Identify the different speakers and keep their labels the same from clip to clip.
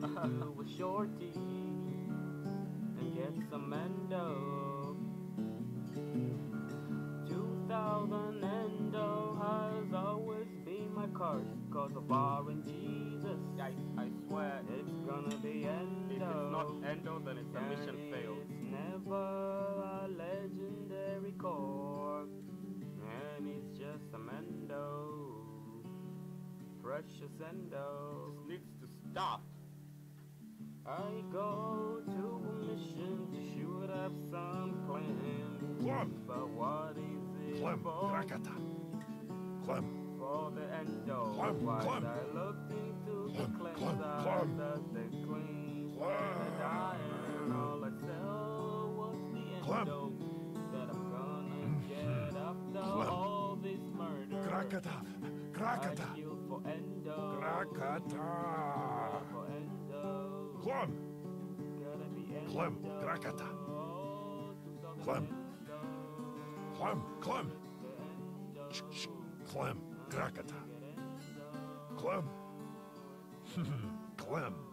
Speaker 1: with Shorty and get some endo. 2000 endo has always been my curse. Cause of barring Jesus,
Speaker 2: I, I swear,
Speaker 1: it's gonna be endo.
Speaker 2: if it's not endo, then it's a mission
Speaker 1: And
Speaker 2: failed.
Speaker 1: It's never a legendary core, and it's just a mendo, precious endo.
Speaker 2: This needs to stop.
Speaker 1: I go to a mission to shoot up some clams,
Speaker 3: Clem.
Speaker 1: but what is it
Speaker 3: Clem,
Speaker 1: for?
Speaker 3: Grakata. Clem,
Speaker 1: For the endo,
Speaker 3: Clem,
Speaker 1: Why
Speaker 3: Clem.
Speaker 1: I looked into the
Speaker 3: Clem,
Speaker 1: cleanse
Speaker 3: Clem,
Speaker 1: eyes
Speaker 3: Clem.
Speaker 1: that they clean,
Speaker 3: Clem.
Speaker 1: and I and all I saw was the
Speaker 3: Clem.
Speaker 1: that I'm gonna get after
Speaker 3: Clem.
Speaker 1: all this murder.
Speaker 3: Grakata.
Speaker 1: I Grakata. for endo. Grakata.
Speaker 3: Clem. Clem,
Speaker 1: Grakata. 2000
Speaker 3: Clem. Clem, Clem, shh. Clem,
Speaker 1: Grakata.
Speaker 3: Clem. Clem.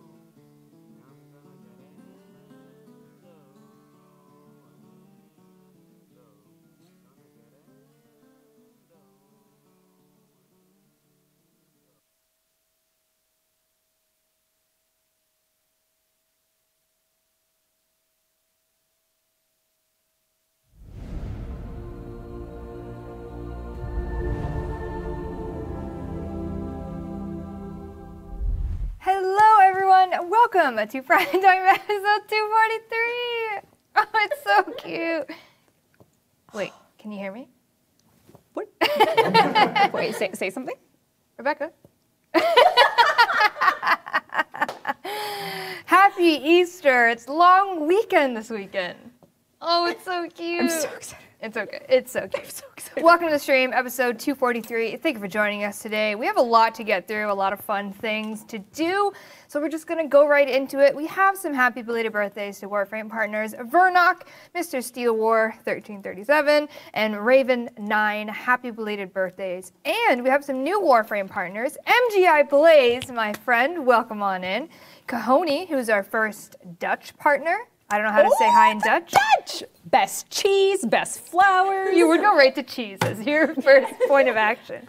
Speaker 4: Welcome to Friday Time episode 243. Oh, it's so cute. Wait, can you hear me?
Speaker 5: What? Wait, say, say something?
Speaker 4: Rebecca? Happy Easter. It's long weekend this weekend. Oh, it's so cute.
Speaker 5: I'm so excited.
Speaker 4: It's okay. It's so cute.
Speaker 5: I'm so excited.
Speaker 4: Welcome to the stream, episode 243. Thank you for joining us today. We have a lot to get through, a lot of fun things to do. So we're just going to go right into it. We have some happy belated birthdays to Warframe partners Vernock, Mr. Steel War 1337, and Raven 9. Happy belated birthdays. And we have some new Warframe partners MGI Blaze, my friend. Welcome on in. Kahoni, who's our first Dutch partner. I don't know how to say hi in Dutch.
Speaker 5: Dutch! Best cheese, best flowers.
Speaker 4: You would go right to cheese as your first point of action.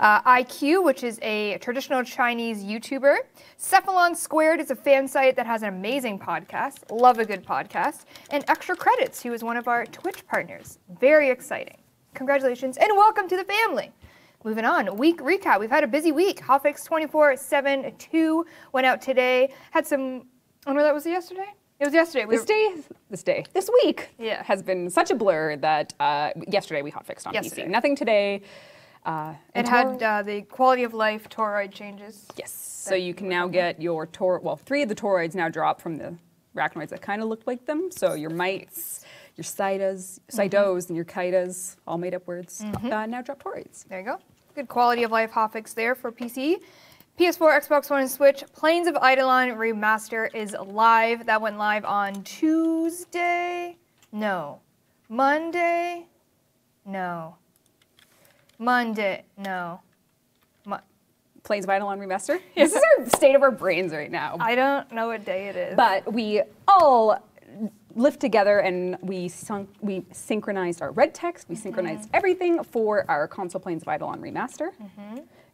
Speaker 4: Uh, IQ, which is a traditional Chinese YouTuber. Cephalon Squared is a fan site that has an amazing podcast. Love a good podcast. And Extra Credits, who is one of our Twitch partners. Very exciting. Congratulations and welcome to the family. Moving on, week recap. We've had a busy week. Hotfix 24 7 2 went out today. Had some. Oh no, that was yesterday? It was yesterday. We
Speaker 5: This
Speaker 4: were-
Speaker 5: day, this day, this week
Speaker 4: Yeah.
Speaker 5: has been such a blur that uh, yesterday we hotfixed on
Speaker 4: Yesterday.
Speaker 5: PC. Nothing today. Uh,
Speaker 4: It had uh, the quality of life toroid changes.
Speaker 5: yes. So you can now get your tor. Well, three of the toroids now drop from the arachnoids that kind of looked like them. So your mites, your cytas, cytos, and your chitas, all made up words, uh, now drop toroids.
Speaker 4: There you go. Good quality of life hotfix there for PC. PS4, Xbox One, and Switch. Plains of Eidolon Remaster is live. That went live on Tuesday. No. Monday. No. Monday. No. Mo-
Speaker 5: Plains of Eidolon remaster. This is our state of our brains right now.
Speaker 4: I don't know what day it is.
Speaker 5: But we all lift together and we sunk, we synchronized our red text. We synchronized
Speaker 4: Mm-hmm.
Speaker 5: everything for our console plains of Eidolon remaster.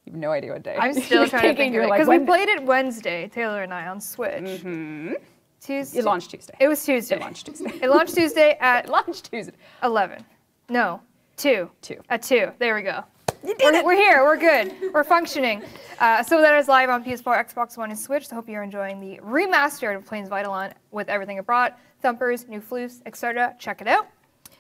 Speaker 5: You have no idea what day.
Speaker 4: I'm still trying to
Speaker 5: thinking,
Speaker 4: think of
Speaker 5: you're
Speaker 4: it
Speaker 5: like,
Speaker 4: because we played it Wednesday, Taylor and I, on Switch. Tuesday.
Speaker 5: It launched Tuesday.
Speaker 4: It was Tuesday.
Speaker 5: It launched Tuesday.
Speaker 4: It launched Tuesday at
Speaker 5: It launched Tuesday.
Speaker 4: 11. No, 2.
Speaker 5: Two.
Speaker 4: At 2. There we go. we're, we're here. We're good. We're functioning. Uh, so that is live on PS4, Xbox One, and Switch. So hope you're enjoying the remastered of Plains Eidolon with everything it brought. Thumpers, new floofs, etc. Check it out.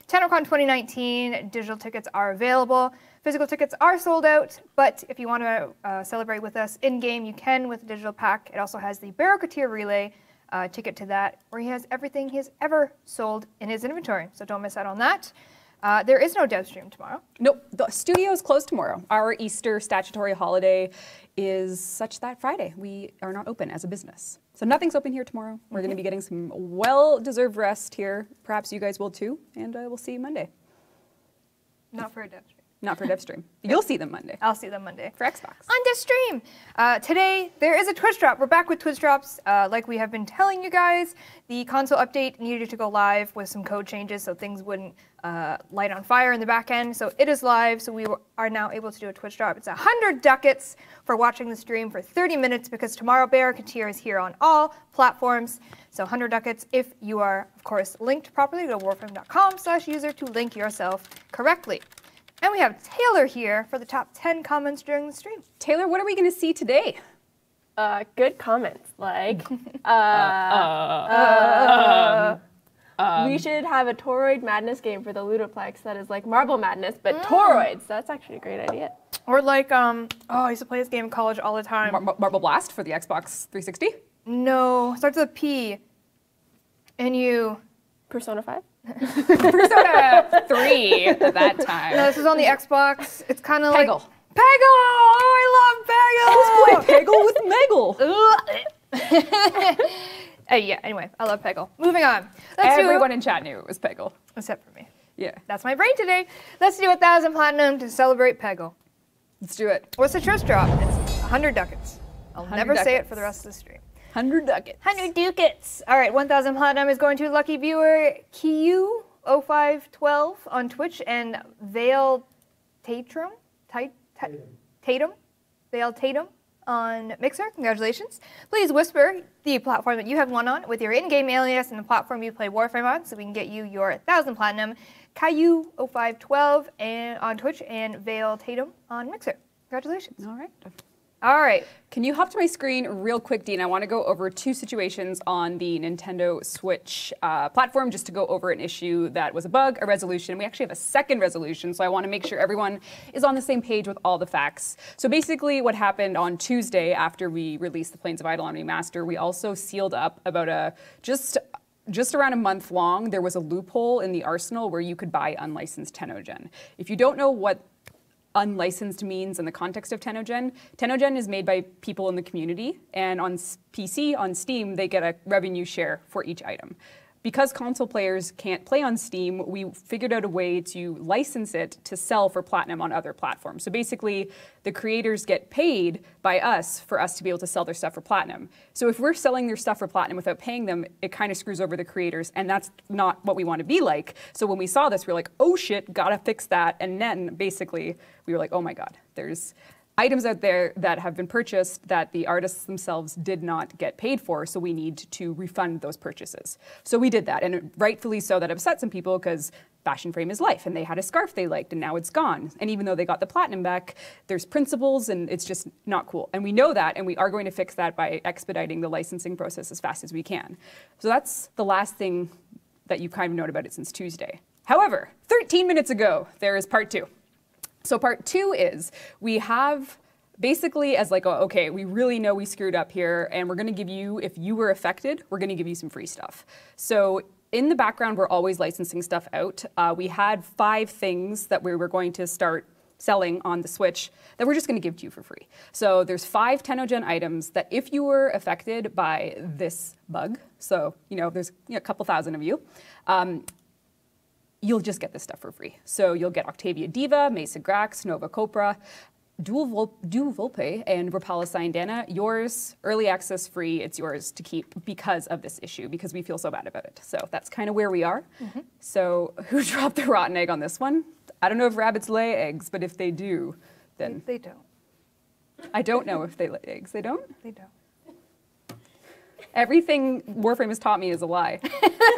Speaker 4: TennoCon 2019 digital tickets are available. Physical tickets are sold out, but if you want to uh, celebrate with us in game, you can with the digital pack. It also has the Baro Ki'Teer Relay uh, ticket to that, where he has everything he has ever sold in his inventory. So don't miss out on that. Uh, there is no dev stream tomorrow.
Speaker 5: Nope, the studio is closed tomorrow. Our Easter statutory holiday is such that Friday we are not open as a business. So nothing's open here tomorrow. We're going to be getting some well-deserved rest here. Perhaps you guys will too, and uh, we'll see you Monday.
Speaker 4: Not for a dev stream.
Speaker 5: Not for DevStream. You'll see them Monday
Speaker 4: I'll see them Monday.
Speaker 5: for Xbox.
Speaker 4: on the stream. Uh, today, there is a Twitch drop. We're back with Twitch drops. Uh, like we have been telling you guys, the console update needed to go live with some code changes so things wouldn't uh, light on fire in the back end. So it is live, so we are now able to do a Twitch drop. It's 100 ducats for watching the stream for 30 minutes because Tomorrow Baro Ki'Teer is here on all platforms. So 100 ducats if you are, of course, linked properly. Go to warframe.com slash user to link yourself correctly. And we have Taylor here for the top 10 comments during the stream.
Speaker 5: Taylor, what are we going to see today?
Speaker 6: Uh, good comments. Like, uh, uh, we should have a Toroid Madness game for the Ludoplex that is like Marble Madness, but Toroids. That's actually a great idea.
Speaker 4: Or like, um, oh, I used to play this game in college all the time.
Speaker 5: Mar- Mar- Marble Blast for the Xbox 360?
Speaker 4: no, starts with a P. And you.
Speaker 6: Persona 5?
Speaker 5: Persona 3 at that time.
Speaker 4: No, this is on the Xbox. It's kind of like.
Speaker 5: Peggle.
Speaker 4: Peggle! Oh, I love Peggle!
Speaker 5: Peggle with Meggle.
Speaker 4: Uh, yeah, anyway, I love Peggle. Moving on. Let's
Speaker 5: Everyone
Speaker 4: do.
Speaker 5: in chat knew it was Peggle.
Speaker 4: Except for me.
Speaker 5: Yeah,
Speaker 4: That's my brain today. Let's do a thousand platinum to celebrate Peggle.
Speaker 5: let's do it.
Speaker 4: What's the trust drop? It's 100 ducats. I'll
Speaker 5: 100
Speaker 4: never say it for the rest of the stream.
Speaker 5: 100 ducats.
Speaker 4: 100 ducats. All right, 1,000 platinum is going to lucky viewer Kiyu0512 on Twitch and Vale Tatrum, Tit- Tatum, Vale Tatum on Mixer. Congratulations. Please whisper the platform that you have won on with your in-game alias and the platform you play Warframe on, so we can get you your 1,000 platinum. Caillou0512 and on Twitch and Vale Tatum on Mixer. Congratulations.
Speaker 5: All right.
Speaker 4: All right.
Speaker 5: Can you hop to my screen real quick, Dean? I want to go over two situations on the Nintendo Switch uh, platform just to go over an issue that was a bug, a resolution. We actually have a second resolution, so I want to make sure everyone is on the same page with all the facts. So basically, what happened on Tuesday after we released the Plains of Eidolon remaster, we also sealed up about a just just around a month long, there was a loophole in the arsenal where you could buy unlicensed TennoGen. If you don't know what unlicensed means in the context of TennoGen. TennoGen is made by people in the community, and on PC, on Steam, they get a revenue share for each item. Because console players can't play on Steam, we figured out a way to license it to sell for platinum on other platforms. So basically, the creators get paid by us for us to be able to sell their stuff for platinum. So if we're selling their stuff for platinum without paying them, it kind of screws over the creators, and that's not what we want to be like. So when we saw this, we were like, oh shit, gotta fix that. And then basically, we were like, oh my god, there's items out there that have been purchased that the artists themselves did not get paid for, so we need to refund those purchases. So we did that, and rightfully so that upset some people because fashion frame is life, and they had a scarf they liked, and now it's gone. And even though they got the platinum back, there's principles, and it's just not cool. And we know that, and we are going to fix that by expediting the licensing process as fast as we can. So that's the last thing that you've kind of known about it since Tuesday. However, 13 minutes ago, there is part two. So part two is we have basically as like a, okay we really know we screwed up here and we're going to give you if you were affected we're going to give you some free stuff. So in the background we're always licensing stuff out. Uh, we had five things that we were going to start selling on the switch that we're just going to give to you for free. So there's five TennoGen items that if you were affected by this bug so you know there's you know, a couple thousand of you um, you'll just get this stuff for free. So you'll get Octavia Diva, Mesa Grax, Nova Copra, Dual, Vol- Dual Volpe, and Rapala Syandana. Yours, early access free, it's yours to keep because of this issue, because we feel so bad about it. So that's kind of where we are. Mm-hmm. So who dropped the rotten egg on this one? I don't know if rabbits lay eggs, but if they do, then
Speaker 4: They don't.
Speaker 5: I don't know if they lay eggs. They don't?
Speaker 4: They don't.
Speaker 5: Everything Warframe has taught me is a lie.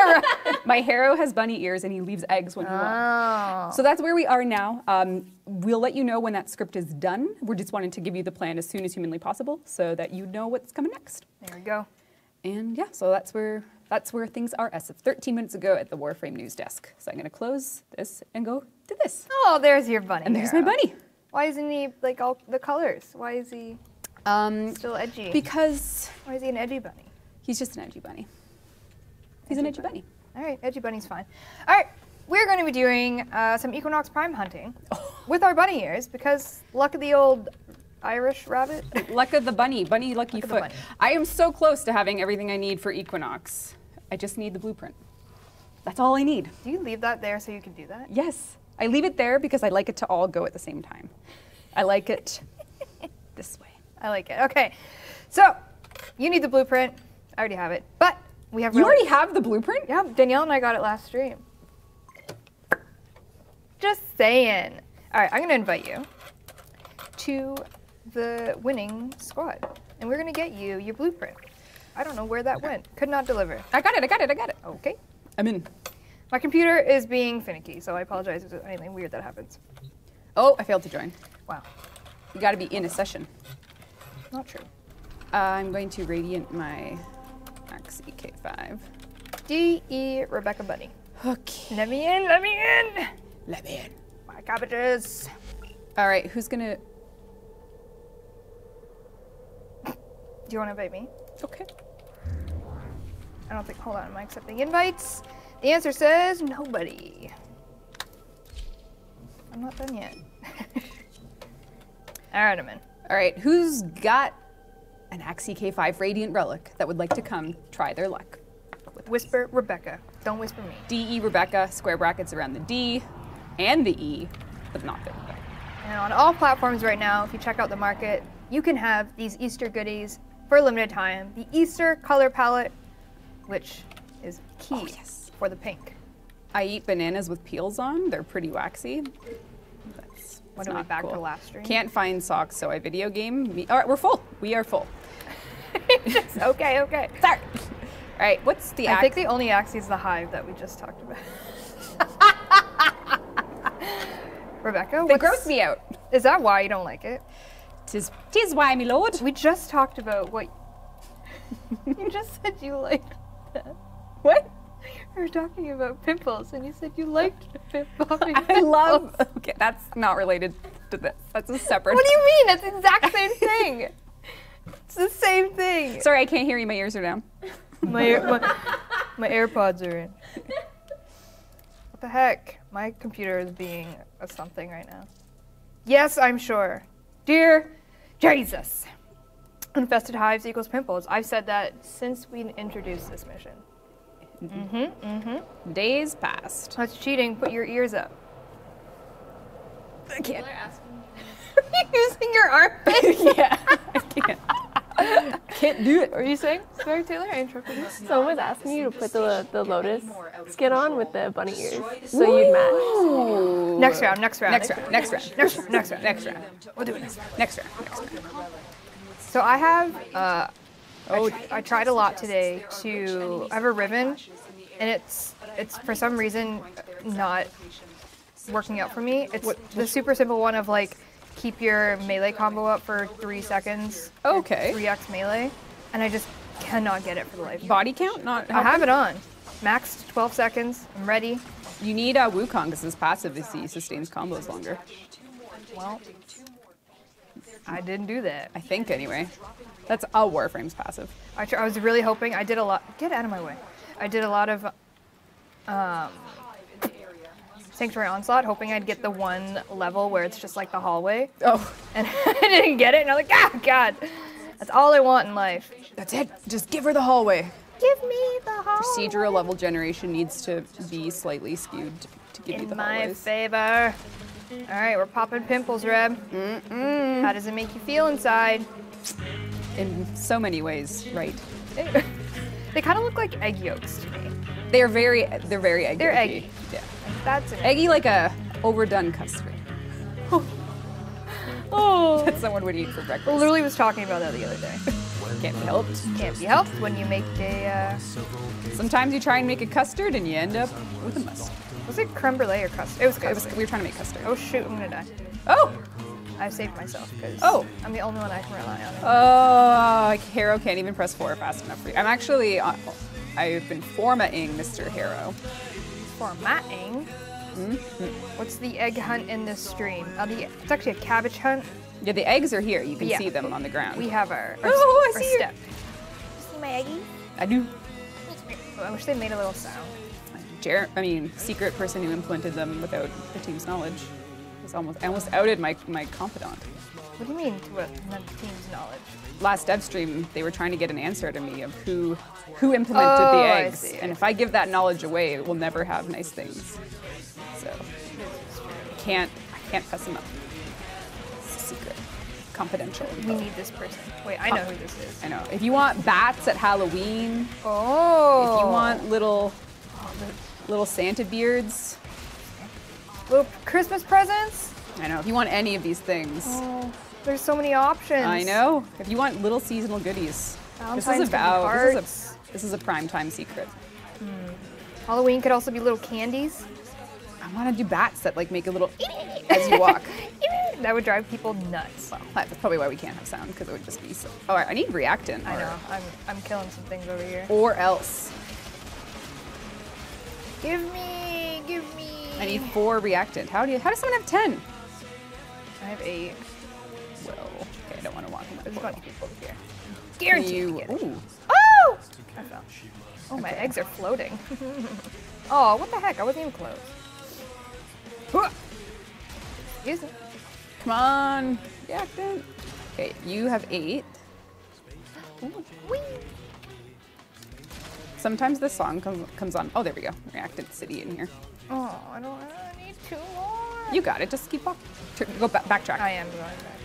Speaker 5: My hero has bunny ears and he leaves eggs when he walks. So that's where we are now. Um, we'll let you know when that script is done. We're just wanting to give you the plan as soon as humanly possible so that you know what's coming next.
Speaker 4: There we go.
Speaker 5: And yeah, so that's where that's where things are as of 13 minutes ago at the Warframe news desk. So I'm going to close this and go to this.
Speaker 4: Oh, there's your bunny.
Speaker 5: And there's my bunny.
Speaker 4: Why isn't he like all the colors? Why is he
Speaker 5: Um,
Speaker 4: still edgy?
Speaker 5: because
Speaker 4: Why is he an edgy bunny?
Speaker 5: He's just an edgy bunny. He's an edgy bunny.
Speaker 4: All right, edgy bunny's fine. All right, we're going to be doing uh, some Equinox Prime hunting with our bunny ears because luck of the old Irish rabbit.
Speaker 5: Luck of the bunny, bunny lucky
Speaker 4: Luck
Speaker 5: foot.
Speaker 4: bunny.
Speaker 5: I am so close to having everything I need for Equinox. I just need the blueprint. That's all I need.
Speaker 4: Do you leave that there so you can do that?
Speaker 5: Yes. I leave it there because I like it to all go at the same time. I like it this way.
Speaker 4: I like it. Okay, so you need the blueprint. I already have it, but we have.
Speaker 5: You already have the blueprint?
Speaker 4: Yeah, Danielle and I got it last stream. Just saying. All right, I'm gonna invite you to the winning squad, and we're gonna get you your blueprint. I don't know where that went. Could not deliver.
Speaker 5: I got it, I got it, I got it.
Speaker 4: Okay.
Speaker 5: I'm in.
Speaker 4: My computer is being finicky, so I apologize if there's anything weird that happens.
Speaker 5: Oh, I failed to join.
Speaker 4: Wow,
Speaker 5: You gotta be in a session.
Speaker 4: not true.
Speaker 5: Uh, I'm going to radiant my Max EK5.
Speaker 4: D E Rebecca Bunny.
Speaker 5: Okay.
Speaker 4: Let me in. Let me in.
Speaker 5: Let me in.
Speaker 4: My cabbages.
Speaker 5: All right, who's gonna?
Speaker 4: Do you want to invite me?
Speaker 5: Okay.
Speaker 4: I don't think. Hold on. Am I accepting invites? The answer says nobody. I'm not done yet. All right, I'm in.
Speaker 5: All right, who's got an Axi K5 Radiant Relic that would like to come try their luck?
Speaker 4: Whisper Rebecca. Don't whisper me.
Speaker 5: DE Rebecca, square brackets around the D and the E, but not the Rebecca.
Speaker 4: And on all platforms right now, if you check out the market, you can have these Easter goodies for a limited time. The Easter color palette, which is key
Speaker 5: Oh, yes.
Speaker 4: for the pink.
Speaker 5: I eat bananas with peels on. They're pretty waxy. That's,
Speaker 4: What
Speaker 5: that's
Speaker 4: are we back to
Speaker 5: cool.
Speaker 4: last stream?
Speaker 5: Can't find socks, so I video game. Me- All right, we're full. We are full.
Speaker 4: okay, okay.
Speaker 5: Sorry. All right, what's the
Speaker 4: I
Speaker 5: axe?
Speaker 4: think the only axis is the hive that we just talked about. Rebecca,
Speaker 5: They
Speaker 4: what's,
Speaker 5: gross me out.
Speaker 4: is that why you don't like it?
Speaker 5: Tis, tis why, me lord.
Speaker 4: We just talked about what you just said you liked.
Speaker 5: What?
Speaker 4: We were talking about pimples, and you said you liked pimple.
Speaker 5: I love. Okay, that's not related to this. That's a separate.
Speaker 4: What do you mean? That's the exact same thing. It's the same thing.
Speaker 5: Sorry, I can't hear you. My ears are down.
Speaker 4: My, ear- my, my AirPods are in. What the heck? My computer is being a something right now. Yes, I'm sure. Dear Jesus. Infested hives equals pimples. I've said that since we introduced this mission. Mhm.
Speaker 5: Days passed.
Speaker 4: That's cheating. Put your ears up.
Speaker 5: I can't.
Speaker 4: Using your armpit.
Speaker 5: yeah, I can't. I can't do it.
Speaker 4: What are you saying? Sorry, Taylor, I interrupted you.
Speaker 6: Someone was asking you to put the, the lotus skin on with the bunny ears so you'd match.
Speaker 4: Next round, next round.
Speaker 5: Next round. Next round.
Speaker 4: Next round, next round.
Speaker 5: Next round.
Speaker 4: We'll do it next round.
Speaker 5: Next round. Next round.
Speaker 4: So I have, uh, I, I tried a lot today to, I have a ribbon, and it's, it's for some reason not working out for me. It's the super simple one of like, keep your melee combo up for three seconds.
Speaker 5: Okay.
Speaker 4: 3x melee, and I just cannot get it for the life.
Speaker 5: Body count? Not.
Speaker 4: I have it on. Maxed 12 seconds. I'm ready.
Speaker 5: You need a Wukong because his passive is he sustains combos longer.
Speaker 4: Well, I didn't do that.
Speaker 5: I think anyway. That's a Warframe's passive.
Speaker 4: I, tr- I was really hoping. I did a lot. Get out of my way. I did a lot of um, Sanctuary Onslaught, hoping I'd get the one level where it's just like the hallway,
Speaker 5: Oh,
Speaker 4: and I didn't get it. And I'm like, ah, God, that's all I want in life.
Speaker 5: that's it. Just give her the hallway.
Speaker 4: Give me the hallway.
Speaker 5: Procedural level generation needs to be slightly skewed to give you
Speaker 4: in
Speaker 5: the
Speaker 4: my
Speaker 5: hallways.
Speaker 4: favor. All right, we're popping pimples, Reb. How does it make you feel inside?
Speaker 5: In so many ways, right?
Speaker 4: they kind of look like egg yolks to me.
Speaker 5: They're very, they're very eggy.
Speaker 4: They're eggy.
Speaker 5: Yeah.
Speaker 4: That's an
Speaker 5: Eggy like a overdone custard
Speaker 4: Oh.
Speaker 5: that someone would eat for breakfast.
Speaker 4: I literally was talking about that the other day.
Speaker 5: Can't be helped.
Speaker 4: Can't be helped when you make a. Uh,
Speaker 5: Sometimes you try and make a custard and you end up with a must.
Speaker 4: was it creme brulee or custard? It was
Speaker 5: It was, we were trying to make custard.
Speaker 4: Oh shoot, I'm gonna die.
Speaker 5: Oh!
Speaker 4: I saved myself because
Speaker 5: Oh.
Speaker 4: I'm the only one I can rely on.
Speaker 5: Oh, Harrow can't even press four fast enough for you. I'm actually, uh, I've been formatting Mr. Harrow.
Speaker 4: Formatting. What's the egg hunt in this stream? Uh, the, it's actually a cabbage hunt.
Speaker 5: Yeah, the eggs are here. You can
Speaker 4: Yeah.
Speaker 5: see them on the ground.
Speaker 4: We have our, our,
Speaker 5: Oh, I
Speaker 4: our
Speaker 5: see your-
Speaker 4: step. See my eggies?
Speaker 5: I do.
Speaker 4: I wish they made a little sound.
Speaker 5: Jer- I mean, secret person who implemented them without the team's knowledge. Was almost, I almost outed my, my confidant.
Speaker 4: What do you mean to a the team's knowledge?
Speaker 5: Last dev stream, they were trying to get an answer to me of who who implemented
Speaker 4: Oh,
Speaker 5: the eggs. And if I give that knowledge away, it will never have nice things. So can't I can't pass them up. It's a secret, confidential.
Speaker 4: We need this person. Wait, I know who this is.
Speaker 5: I know. If you want bats at Halloween,
Speaker 4: Oh.
Speaker 5: if you oh. want little little Santa beards,
Speaker 4: little Christmas presents.
Speaker 5: I know. If you want any of these things,
Speaker 4: Oh, there's so many options.
Speaker 5: I know. If you want little seasonal goodies,
Speaker 4: Valentine's
Speaker 5: this is about this is a this is a prime time secret. Hmm.
Speaker 4: Halloween could also be little candies.
Speaker 5: I want to do bats that like make a little as you walk.
Speaker 4: That would drive people nuts.
Speaker 5: Well, that's probably why we can't have sound because it would just be so. Oh, I need reactant.
Speaker 4: I
Speaker 5: or-
Speaker 4: know. I'm I'm killing some things over here.
Speaker 5: Or else,
Speaker 4: Give me, give me.
Speaker 5: I need four reactant. How do you? How does someone have ten?
Speaker 4: I have eight.
Speaker 5: Well, okay, I don't want to walk in that.
Speaker 4: There's a
Speaker 5: portal.
Speaker 4: bunch of people here.
Speaker 5: Can
Speaker 4: Guaranteed. to
Speaker 5: you? Ooh,
Speaker 4: Oh! I fell. Oh, my eggs are floating. oh, what the heck? I wasn't even close. Huh. Excuse me.
Speaker 5: come on, reactant. Okay, you have eight.
Speaker 4: Whee!
Speaker 5: Sometimes this song comes comes on. Oh, there we go. Reactant city in here.
Speaker 4: Oh, I don't I need two more.
Speaker 5: You got it. Just keep walking. Go back, backtrack.
Speaker 4: I am going back.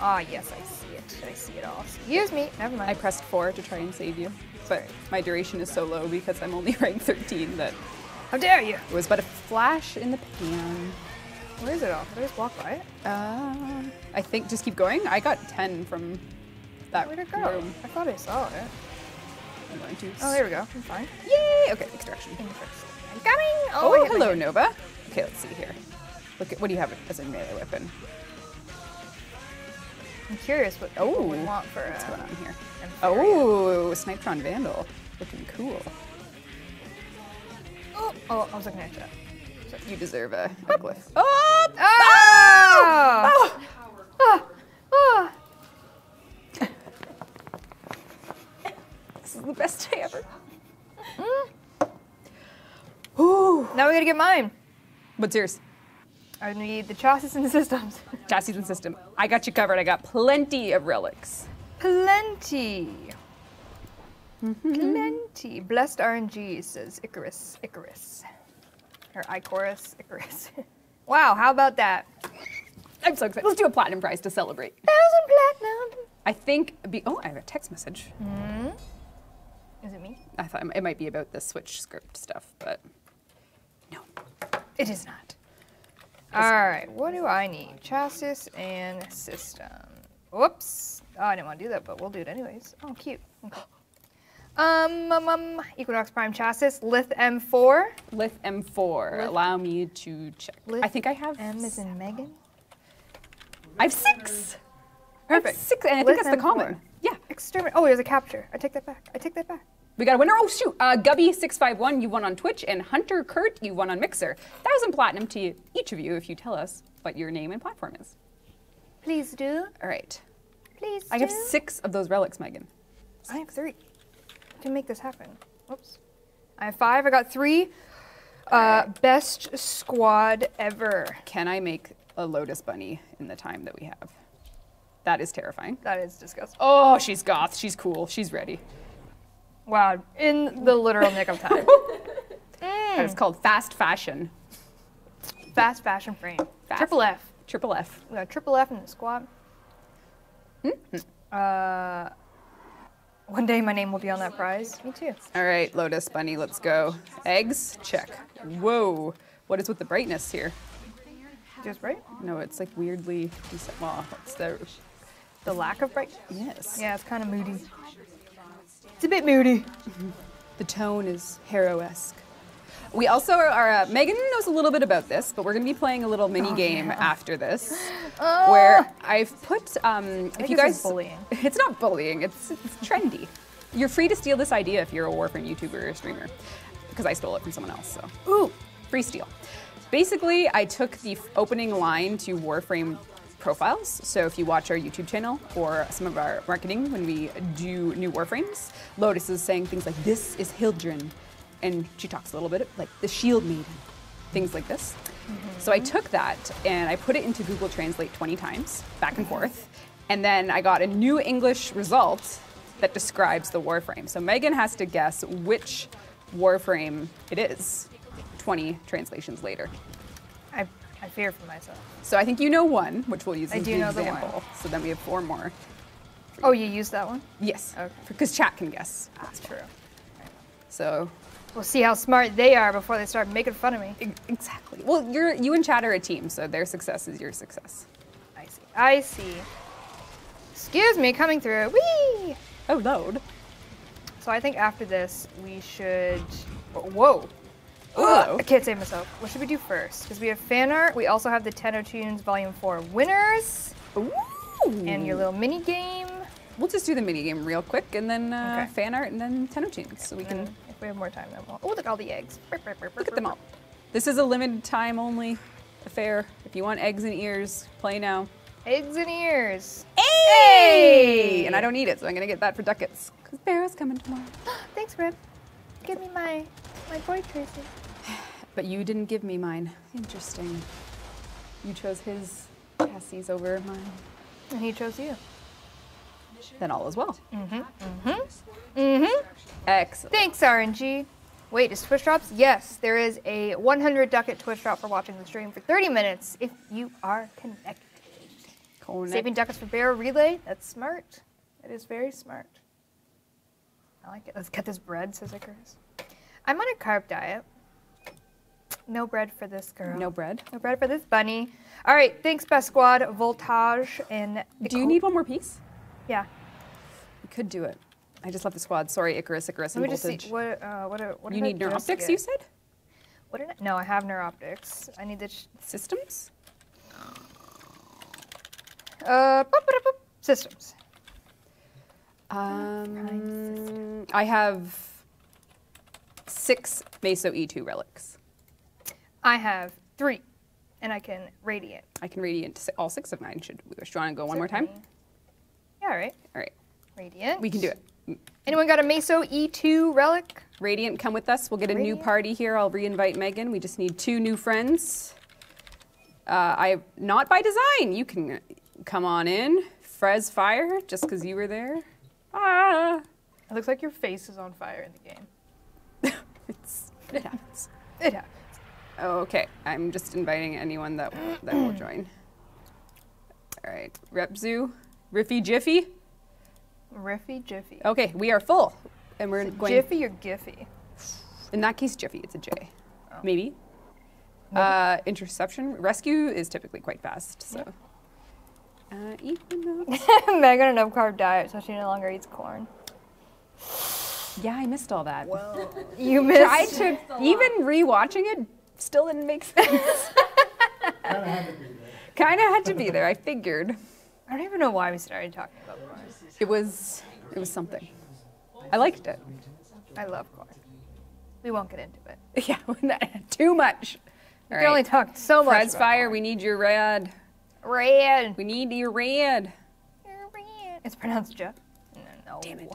Speaker 4: Ah, yes, I see it. I see it all. Excuse me. Never mind.
Speaker 5: I pressed four to try and save you, but my duration is so low because I'm only rank 13 that
Speaker 4: How dare you?
Speaker 5: it was but a flash in the pan.
Speaker 4: Where is it all? Did I just walk by it?
Speaker 5: Uh, I think just keep going. I got 10 from that
Speaker 4: Where'd it go?
Speaker 5: room.
Speaker 4: I thought I saw it.
Speaker 5: I'm going to.
Speaker 4: Oh, there we go. I'm fine.
Speaker 5: Yay! Okay, extraction.
Speaker 4: Interesting. I'm coming.
Speaker 5: Oh,
Speaker 4: my
Speaker 5: hello. Nova. Okay, let's see here. Look at what do you have as a melee weapon?
Speaker 4: I'm curious what
Speaker 5: Oh,
Speaker 4: would want for
Speaker 5: What's
Speaker 4: uh,
Speaker 5: going on here? Oh, Snipetron Vandal. Looking cool.
Speaker 4: Oh, oh, I was looking at you.
Speaker 5: You deserve a, a glyph. Oh!
Speaker 4: Oh! Oh! Oh!
Speaker 5: This is the best day ever.
Speaker 4: Now we gotta get mine.
Speaker 5: What's yours?
Speaker 4: I need the chassis and the systems.
Speaker 5: Chassis and system. I got you covered. I got plenty of relics.
Speaker 4: Plenty. Mm-hmm. Plenty. Blessed RNG says Icarus. Icarus. Or Icorus. Icarus. wow, how about that?
Speaker 5: I'm so excited. Let's do a platinum prize to celebrate.
Speaker 4: Thousand platinum.
Speaker 5: I think. Be, oh, I have a text message. Hmm?
Speaker 4: Is it me?
Speaker 5: I thought it might be about the Switch script stuff, but no.
Speaker 4: It is not. Alright, what do I need? Chassis and system. Whoops. Oh, I didn't want to do that, but we'll do it anyways. Oh, cute. Okay. Um, um, um, Equinox Prime chassis, Lith M4.
Speaker 5: Lith M4.
Speaker 4: Lith-
Speaker 5: Allow me to check.
Speaker 4: Lith
Speaker 5: I think I have.
Speaker 4: M is in Megan.
Speaker 5: I have six. I have
Speaker 4: Perfect.
Speaker 5: Six, and I think that's the
Speaker 4: M4.
Speaker 5: common. Yeah.
Speaker 4: Exterminate. Oh, there's a capture. I take that back. I take that back.
Speaker 5: We got a winner. Oh shoot! Uh, Gubby651, you won on Twitch, and Hunter Kurt, you won on Mixer. Thousand platinum to you, each of you if you tell us what your name and platform is.
Speaker 4: Please do.
Speaker 5: All right.
Speaker 4: Please
Speaker 5: I have six of those relics, Megan.
Speaker 4: I have three. To make this happen. Oops. I have five. I got three. Uh, best squad ever.
Speaker 5: Can I make a lotus bunny in the time that we have? That is terrifying.
Speaker 4: That is disgusting.
Speaker 5: Oh, she's goth. She's cool. She's ready.
Speaker 4: Wow, in the literal nick of time.
Speaker 5: That is called fast fashion.
Speaker 4: Fast fashion frame.
Speaker 5: Fast.
Speaker 4: Triple F.
Speaker 5: Triple F.
Speaker 4: We got triple F in the squad.
Speaker 5: Hmm?
Speaker 4: Uh, one day my name will be on that prize. Me too.
Speaker 5: All right, lotus bunny, let's go. Eggs, check. Whoa, what is with the brightness here?
Speaker 4: Just right?
Speaker 5: No, it's like weirdly. Well, it's the
Speaker 4: The lack of bright.
Speaker 5: yes.
Speaker 4: Yeah, it's kind of moody. It's a bit moody.
Speaker 5: The tone is Harrow-esque. We also are. Uh, Megan knows a little bit about this, but we're going to be playing a little mini game after this, where I've put. Um, if you guys,
Speaker 4: bullying.
Speaker 5: It's not bullying. It's it's trendy. You're free to steal this idea if you're a Warframe YouTuber or streamer, because I stole it from someone else. So ooh, free steal. Basically, I took the opening line to Warframe profiles. So if you watch our YouTube channel or some of our marketing when we do new Warframes, Lotus is saying things like, "This is Hildryn," and she talks a little bit like the Shield Maiden, things like this. Mm-hmm. So I took that and I put it into Google Translate 20 times, back and forth, and then I got a new English result that describes the Warframe. So Megan has to guess which Warframe it is 20 translations later.
Speaker 4: I, I fear for myself.
Speaker 5: So I think you know one, which we'll use
Speaker 4: I
Speaker 5: as
Speaker 4: do
Speaker 5: the
Speaker 4: know the one.
Speaker 5: example. So then we have four more.
Speaker 4: Oh, you used that one?
Speaker 5: Yes.
Speaker 4: Okay.
Speaker 5: Because chat can guess.
Speaker 4: Ah, That's true.
Speaker 5: So
Speaker 4: We'll see how smart they are before they start making fun of me.
Speaker 5: e- exactly. Well, you're you and chat are a team, so their success is your success.
Speaker 4: I see. I see. Excuse me, coming through. Whee!
Speaker 5: Oh, load.
Speaker 4: So I think after this we should. Whoa.
Speaker 5: Whoa.
Speaker 4: I can't save myself. What should we do first? Because we have fan art. We also have the Tenno Tunes Volume 4 winners
Speaker 5: Ooh.
Speaker 4: and your little mini game.
Speaker 5: We'll just do the mini game real quick, and then uh,
Speaker 4: Okay.
Speaker 5: fan art, and then Tenno tunes, so we can
Speaker 4: if we have more time, then we'll. Oh, look at all the eggs.
Speaker 5: look at them all. This is a limited time only affair. If you want eggs and ears, play now.
Speaker 4: Eggs and ears.
Speaker 5: Hey! And I don't need it, so I'm gonna get that for ducats. Cause Baro's coming tomorrow.
Speaker 4: Thanks, Rip. Give me my my boy Tracy.
Speaker 5: But you didn't give me mine. Interesting. You chose his chassis over mine.
Speaker 4: And he chose you.
Speaker 5: Then all is well.
Speaker 4: Mm-hmm. Mm-hmm. Mm-hmm.
Speaker 5: Excellent.
Speaker 4: Thanks, RNG. Wait, is Twitch drops? Yes, there is a 100 ducat Twitch drop for watching the stream for 30 minutes if you are connected.
Speaker 5: Connect-
Speaker 4: Saving ducats for Baro relay. That's smart. That is very smart. I like it. Let's cut this bread, says Icarus. I'm on a carb diet. No bread for this girl.
Speaker 5: No bread.
Speaker 4: No bread for this bunny. All right, thanks, Best Squad, Voltage, and
Speaker 5: Do you need one more piece?
Speaker 4: Yeah.
Speaker 5: We could do it. I just left the squad. Sorry, Icarus, Icarus,
Speaker 4: Let
Speaker 5: and
Speaker 4: me just
Speaker 5: voltage.
Speaker 4: see what uh, what are, what
Speaker 5: you need
Speaker 4: just
Speaker 5: neuroptics, you said?
Speaker 4: What did I, no, I have neuroptics. I need the sh-
Speaker 5: Systems?
Speaker 4: uh boop, boop, boop, systems.
Speaker 5: Um, I have six Meso E2 relics.
Speaker 4: I have three, and I can radiant.
Speaker 5: I can radiant si- all six of mine. Should we wish to go one more time?
Speaker 4: Yeah, all right.
Speaker 5: All right,
Speaker 4: Radiant.
Speaker 5: we can do it.
Speaker 4: Anyone got a Meso E2 relic?
Speaker 5: Radiant, come with us. We'll get a new party here. I'll re-invite Megan. We just need two new friends. Uh, I not by design. You can come on in. Frez Fire, just because you were there. Ah,
Speaker 4: It looks like your face is on fire in the game.
Speaker 5: it's it happens.
Speaker 4: It happens.
Speaker 5: Okay, I'm just inviting anyone that that will join. All right, Repzu, Riffy Jiffy.
Speaker 4: Riffy Jiffy.
Speaker 5: Okay, we are full, and we're going.
Speaker 4: Jiffy or Giffy?
Speaker 5: In that case, Jiffy. It's a J. Maybe. Uh, interception rescue is typically quite fast. So. Uh, Equinox.
Speaker 4: Megan on a no carb diet, so she no longer eats corn.
Speaker 5: yeah, I missed all that.
Speaker 4: You
Speaker 5: Tried
Speaker 4: missed.
Speaker 5: to even rewatching it, still didn't make sense. Kind of had to be there. I figured
Speaker 4: I don't even know why we started talking about corn.
Speaker 5: it was it was something. I liked it.
Speaker 4: I love corn. We won't get into it.
Speaker 5: Yeah, too much.
Speaker 4: We
Speaker 5: All
Speaker 4: can only talked so much.
Speaker 5: Fred's
Speaker 4: about
Speaker 5: fire. We need your red.
Speaker 4: corn. Red.
Speaker 5: We need your red.
Speaker 4: Red. It's pronounced Jeff. No, no.
Speaker 5: Damn it.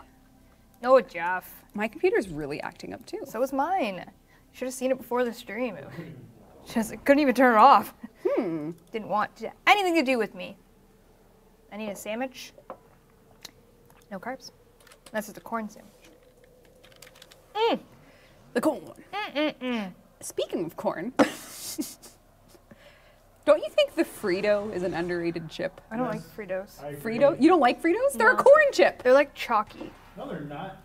Speaker 4: No, Jeff.
Speaker 5: My computer's really acting up too.
Speaker 4: So is mine. Should have seen it before the stream. It just couldn't even turn it off.
Speaker 5: Hmm.
Speaker 4: Didn't want to, anything to do with me. I need a sandwich. No carbs. This is the corn sandwich.
Speaker 5: The corn. Mm -mm Speaking of corn, don't you think the Frito is an underrated chip?
Speaker 4: I don't like Fritos.
Speaker 5: Frito? You don't like Fritos? They're a corn chip.
Speaker 4: They're like chalky.
Speaker 7: No, they're not.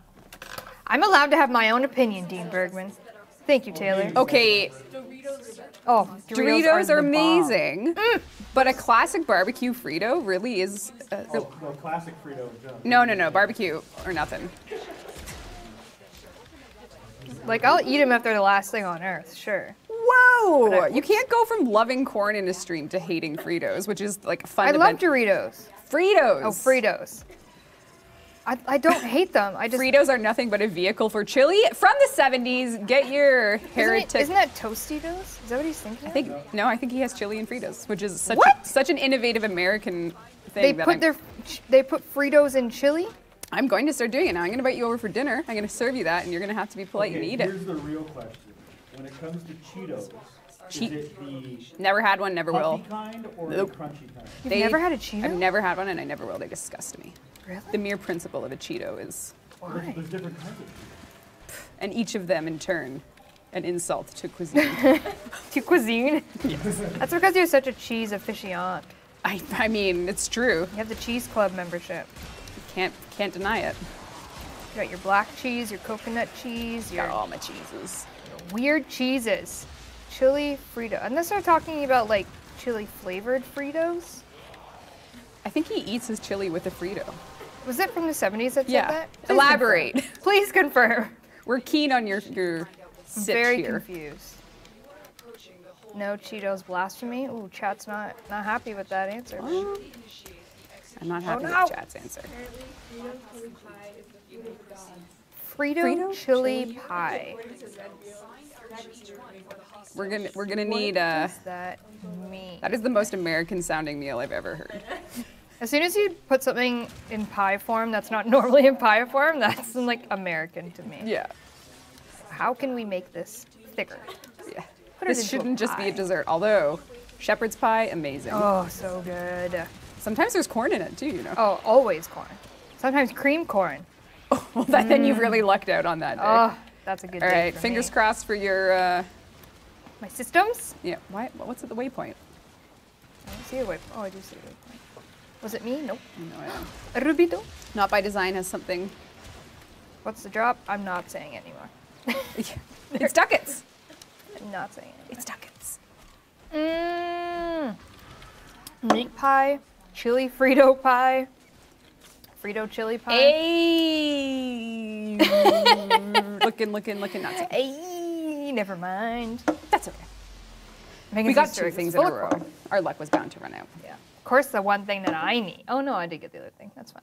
Speaker 4: I'm allowed to have my own opinion, Dean Bergman. Thank you, Taylor.
Speaker 5: Okay,
Speaker 4: Oh,
Speaker 5: Doritos, are,
Speaker 4: the bomb.
Speaker 5: amazing, but a classic barbecue Frito really is. Uh,
Speaker 7: Oh, well, classic Frito jump.
Speaker 5: no, no, no, barbecue or nothing.
Speaker 4: Like I'll eat them if they're the last thing on earth. Sure.
Speaker 5: Whoa!
Speaker 4: I-
Speaker 5: You can't go from loving corn in a stream to hating Fritos, which is like fun.
Speaker 4: I love Doritos.
Speaker 5: Fritos.
Speaker 4: Oh, Fritos. I, I don't hate them. I just
Speaker 5: Fritos are nothing but a vehicle for chili from the 70s. Get your
Speaker 4: Isn't,
Speaker 5: heretic.
Speaker 4: it, isn't that Tostitos? Is that what he's thinking?
Speaker 5: I think no, I think he has chili and Fritos, which is such
Speaker 4: What?
Speaker 5: such an innovative American thing.
Speaker 4: they
Speaker 5: that
Speaker 4: put
Speaker 5: I'm,
Speaker 4: their they put Fritos in chili.
Speaker 5: I'm going to start doing it now. I'm going to invite you over for dinner. I'm going to serve you that, and you're going to have to be polite
Speaker 7: Okay,
Speaker 5: and eat it.
Speaker 7: here's the real question. When it comes to Cheetos,
Speaker 5: Cheat-
Speaker 7: is it the
Speaker 5: Never had one, never will.
Speaker 7: kind or
Speaker 5: Nope.
Speaker 7: the crunchy kind?
Speaker 4: You've
Speaker 5: They-
Speaker 4: never had a Cheeto?
Speaker 5: I've never had one, and I never will. They disgust me.
Speaker 4: Really?
Speaker 5: The mere principle of a Cheeto is,
Speaker 7: There's, there's different kinds of
Speaker 5: and each of them in turn an insult to cuisine.
Speaker 4: To cuisine. Yes. That's because you're such a cheese aficionado.
Speaker 5: I, I mean, it's true.
Speaker 4: You have the cheese club membership.
Speaker 5: Can't can't deny it.
Speaker 4: You got your black cheese, your coconut cheese, your
Speaker 5: Got all my cheeses.
Speaker 4: weird cheeses. Chili Frito. Unless they're talking about like chili flavored Fritos.
Speaker 5: I think he eats his chili with a Frito.
Speaker 4: Was it from the 70s that said that? Please
Speaker 5: Elaborate.
Speaker 4: confirm. Please confirm.
Speaker 5: We're keen on your your sit
Speaker 4: very
Speaker 5: here.
Speaker 4: confused. No Cheetos blasphemy. Ooh, chat's not not happy with that answer.
Speaker 5: I'm not happy
Speaker 4: no.
Speaker 5: with Chad's answer.
Speaker 4: Frito,
Speaker 5: Frito
Speaker 4: chili pie.
Speaker 5: We're gonna we're gonna need uh
Speaker 4: that mean?
Speaker 5: that is the most American sounding meal I've ever heard.
Speaker 4: As soon as you put something in pie form that's not normally in pie form, that's like American to me.
Speaker 5: Yeah.
Speaker 4: How can we make this thicker?
Speaker 5: Yeah.
Speaker 4: Put
Speaker 5: This shouldn't just be a dessert, although shepherd's pie, amazing.
Speaker 4: Oh, so good.
Speaker 5: Sometimes there's corn in it too, you know.
Speaker 4: Oh, always corn. Sometimes cream corn.
Speaker 5: Oh, Well, that, then you've really lucked out on that day.
Speaker 4: Oh, that's a good
Speaker 5: All
Speaker 4: day
Speaker 5: right, fingers
Speaker 4: me.
Speaker 5: crossed for your uh
Speaker 4: My systems?
Speaker 5: yeah, why what's at the waypoint?
Speaker 4: I don't see a waypoint. Oh, I do see a waypoint. Was it me? Nope.
Speaker 5: No, I know.
Speaker 4: A Rubito?
Speaker 5: Not by design has something
Speaker 4: What's the drop? I'm not saying it anymore.
Speaker 5: It's ducats.
Speaker 4: I'm not saying it.
Speaker 5: It's ducats.
Speaker 4: Mmm. Meat pie, chili Frito pie, Frito chili pie.
Speaker 5: Hey. looking, looking, looking nuts.
Speaker 4: Ay, never mind.
Speaker 5: That's okay.
Speaker 4: Megan's
Speaker 5: We got two things in a row. Our luck was bound to run out.
Speaker 4: Yeah. Of course, the one thing that I need. Oh no, I did get the other thing. That's fine.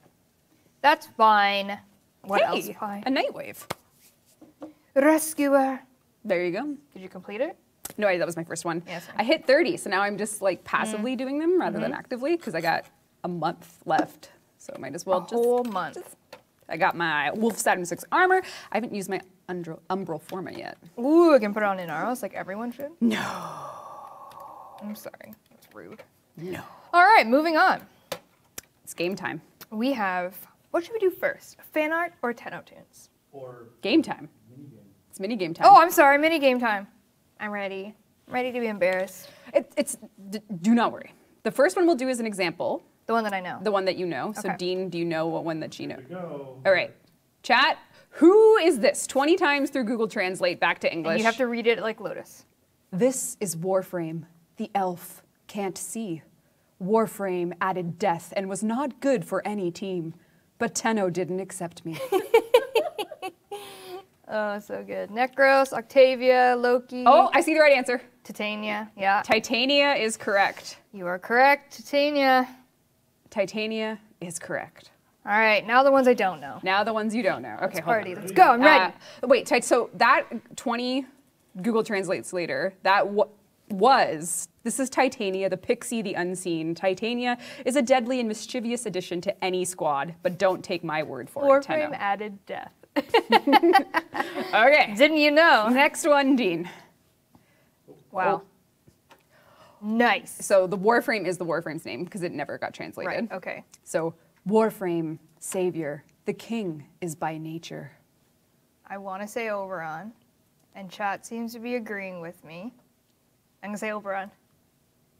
Speaker 4: That's fine. What
Speaker 5: hey,
Speaker 4: else
Speaker 5: a Nightwave.
Speaker 4: Rescuer.
Speaker 5: There you go.
Speaker 4: Did you complete it?
Speaker 5: No, that was my first one.
Speaker 4: Yeah.
Speaker 5: I hit 30, so now I'm just like passively
Speaker 4: Mm.
Speaker 5: doing them rather than actively because I got a month left. So I might as well
Speaker 4: a
Speaker 5: just.
Speaker 4: whole month.
Speaker 5: I got my Wolf Saturn 6 armor. I haven't used my Undro- Umbral Forma yet.
Speaker 4: Ooh, I can put it on Inaros like everyone should.
Speaker 5: No.
Speaker 4: I'm sorry. That's rude.
Speaker 5: No.
Speaker 4: All right, moving on.
Speaker 5: It's game time.
Speaker 4: We have. What should we do first? Fan art or Tenno oh tunes?
Speaker 7: Or
Speaker 5: Game time. It's mini game time.
Speaker 4: Oh, I'm sorry. Mini game time. I'm ready. I'm ready to be embarrassed.
Speaker 5: It, it's. D- do not worry. The first one we'll do is an example,
Speaker 4: The one that I know.
Speaker 5: the one that you know. So, Dean, do you know what one that she knows? All right. Chat, who is this? 20 times through Google Translate back to English.
Speaker 4: and you have to read it like Lotus.
Speaker 5: This is Warframe. The elf can't see. Warframe added death and was not good for any team. But Tenno didn't accept me.
Speaker 4: Oh, so good. Nekros, Octavia, Loki,
Speaker 5: oh, I see the right answer.
Speaker 4: Titania. Yeah,
Speaker 5: Titania is correct.
Speaker 4: you are correct, Titania.
Speaker 5: Titania is correct.
Speaker 4: All right, now the ones I don't know.
Speaker 5: Now the ones you don't know. Okay, hold
Speaker 4: Party,
Speaker 5: on.
Speaker 4: let's go. I'm ready.
Speaker 5: Uh, wait, so that 20 Google translates later, that was, this is Titania, the pixie, the unseen. Titania is a deadly and mischievous addition to any squad, but don't take my word for it,
Speaker 4: Warframe added death.
Speaker 5: Okay.
Speaker 4: Didn't you know?
Speaker 5: Next one, Dean.
Speaker 4: Wow. Oh. Nice.
Speaker 5: So the Warframe is the Warframe's name because it never got translated.
Speaker 4: Right. Okay.
Speaker 5: So Warframe, Savior, the King is by nature.
Speaker 4: I want to say Oberon, and chat seems to be agreeing with me. I'm gonna say Oberon.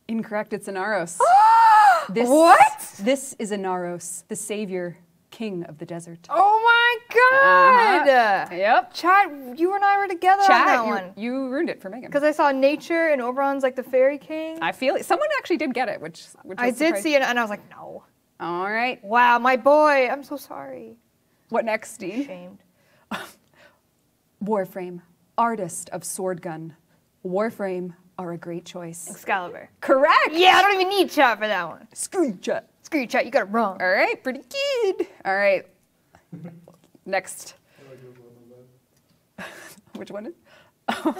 Speaker 5: Incorrect, it's Inaros. this,
Speaker 4: What?
Speaker 5: This is Inaros, the Savior, King of the desert.
Speaker 4: Oh my God! Uh-huh.
Speaker 5: Yep.
Speaker 4: Chat, you and I were together on that
Speaker 5: you,
Speaker 4: one.
Speaker 5: you ruined it for Megan.
Speaker 4: Because I saw nature and Oberon's like the fairy king.
Speaker 5: I feel it. Someone actually did get it, which, which
Speaker 4: I did
Speaker 5: surprising.
Speaker 4: see it, and I was like, no.
Speaker 5: All right.
Speaker 4: Wow, my boy. I'm so sorry.
Speaker 5: What next, Dean?
Speaker 4: Shamed.
Speaker 5: Warframe, artist of sword gun. Warframe are a great choice.
Speaker 4: Excalibur.
Speaker 5: Correct.
Speaker 4: Yeah, I don't even need chat for that one.
Speaker 5: Screenshot.
Speaker 4: Screw you, chat. You got it wrong.
Speaker 5: All right, pretty good. All right. Next. Which one is?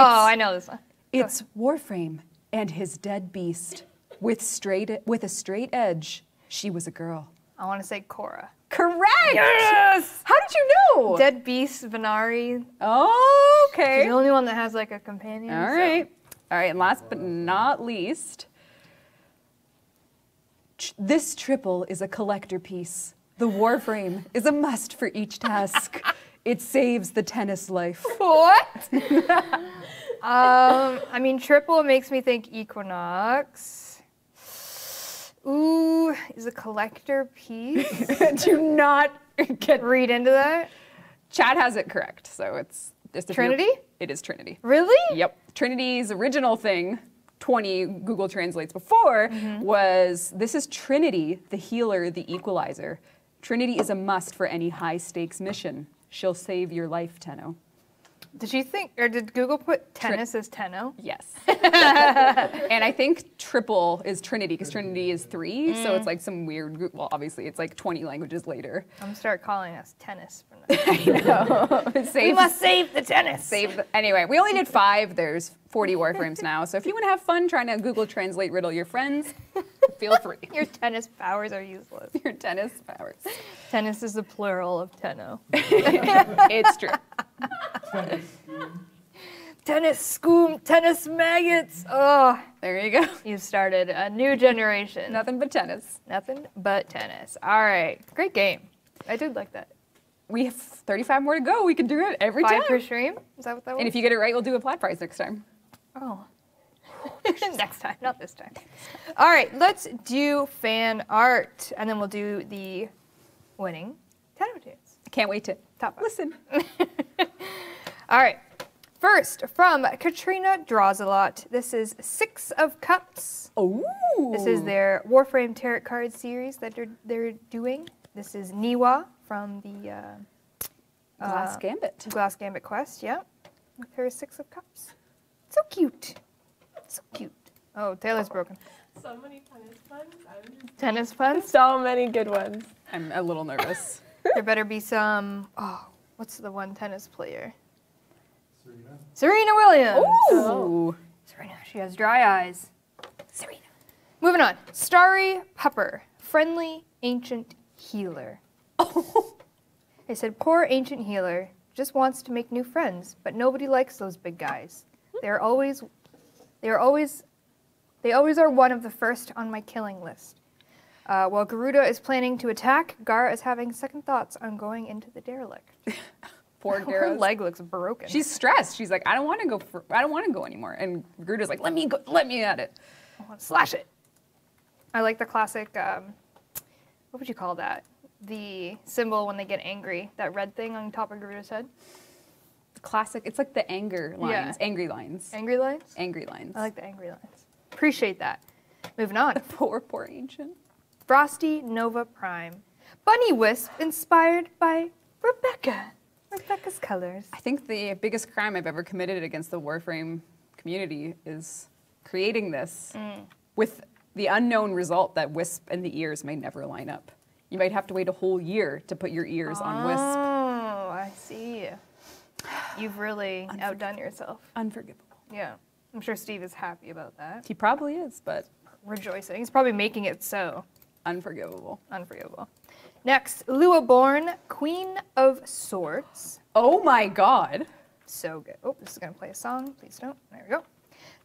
Speaker 4: Oh, I know this one.
Speaker 5: It's Warframe and his dead beast. With straight with a straight edge, she was a girl.
Speaker 4: I want to say Khora.
Speaker 5: Correct.
Speaker 4: Yes.
Speaker 5: How did you know?
Speaker 4: Dead Beast Venari.
Speaker 5: Oh,
Speaker 4: She's
Speaker 5: okay.
Speaker 4: the only one that has like a companion.
Speaker 5: All right. So. All right, and last but not least, this triple is a collector piece. The Warframe is a must for each task. It saves the tennis life.
Speaker 4: What? um, I mean, triple makes me think Equinox. Ooh, is a collector piece.
Speaker 5: Do not get.
Speaker 4: Read into that.
Speaker 5: Chad has it correct, so it's just
Speaker 4: Trinity?
Speaker 5: It is Trinity.
Speaker 4: Really?
Speaker 5: Yep. Trinity's original thing, 20 Google translates before, mm-hmm. was this is Trinity, the healer, the equalizer. Trinity is a must for any high stakes mission. She'll save your life, Tenno.
Speaker 4: Did you think, or did Google put tennis as Tenno? Oh?
Speaker 5: Yes. and I think triple is Trinity because Trinity is three, so it's mm. like some weird group. Well, obviously, it's like 20 languages later.
Speaker 4: I'm gonna start calling us tennis from now. on. we
Speaker 5: Save,
Speaker 4: must save the tennis.
Speaker 5: save. The, anyway, we only did five. There's 40 warframes now. So if you want to have fun trying to Google Translate riddle your friends, feel free.
Speaker 4: Your tennis powers are useless.
Speaker 5: Your tennis powers.
Speaker 4: Tennis is the plural of tenno. Oh.
Speaker 5: It's true.
Speaker 4: Tennis scoom, tennis maggots. Oh,
Speaker 5: There you go.
Speaker 4: You've started a new generation.
Speaker 5: Nothing but tennis.
Speaker 4: Nothing but tennis. All right, great game. I did like that.
Speaker 5: We have 35 more to go. We can do it every
Speaker 4: Five
Speaker 5: time.
Speaker 4: per stream. Is that what that was?
Speaker 5: And if you get it right, we'll do a flat prize next time.
Speaker 4: oh, next time, not this time. All right, let's do fan art, and then we'll do the winning tenno tunes.
Speaker 5: I can't wait to
Speaker 4: Top five.
Speaker 5: listen.
Speaker 4: All right. First, from Katrina Draws a Lot. This is Six of Cups.
Speaker 5: Oh.
Speaker 4: This is their Warframe Tarot card series that they're, they're doing. This is Niwa from the uh,
Speaker 5: Glass
Speaker 4: uh,
Speaker 5: Gambit.
Speaker 4: Glass Gambit quest, yeah. With her Six of Cups. So cute. So cute. Oh, Taylor's broken.
Speaker 6: So many tennis puns. I'm
Speaker 4: Tennis puns.
Speaker 6: So many good ones.
Speaker 5: I'm a little nervous.
Speaker 4: There better be some. Oh, what's the one tennis player?
Speaker 7: Serena.
Speaker 4: Serena Williams.
Speaker 5: Ooh. Oh.
Speaker 4: Serena, she has dry eyes. Serena. Moving on. Starry Pupper, friendly ancient healer. They said, poor ancient healer just wants to make new friends, but nobody likes those big guys. They're always, they're always, they always are one of the first on my killing list. Uh, while Garuda is planning to attack, Gara is having second thoughts on going into the derelict.
Speaker 5: Poor
Speaker 4: Her leg looks broken.
Speaker 5: She's stressed. She's like, I don't want to go. For, I don't want to go anymore. And Garuda's like, let me go. Let me at it.
Speaker 4: I want to slash it. I like the classic. Um, what would you call that? The symbol when they get angry. That red thing on top of Garuda's head.
Speaker 5: Classic. It's like the anger lines.
Speaker 4: Yeah.
Speaker 5: Angry lines.
Speaker 4: Angry lines.
Speaker 5: Angry lines.
Speaker 4: I like the angry lines. Appreciate that. Moving on.
Speaker 5: poor, poor ancient.
Speaker 4: Frosty Nova Prime. Bunny Wisp inspired by Rebecca. Rebecca's colors.
Speaker 5: I think the biggest crime I've ever committed against the Warframe community is creating this
Speaker 4: Mm.
Speaker 5: with the unknown result that Wisp and the ears may never line up. You might have to wait a whole year to put your ears on Wisp.
Speaker 4: Oh, I see. You've really outdone yourself.
Speaker 5: Unforgivable.
Speaker 4: Yeah. I'm sure Steve is happy about that.
Speaker 5: He probably is, but
Speaker 4: Rejoicing. He's probably making it so.
Speaker 5: Unforgivable.
Speaker 4: Unforgivable. Next, Lua Born, Queen of Swords.
Speaker 5: Oh my god.
Speaker 4: So good. Oh, this is going to play a song. Please don't. There we go.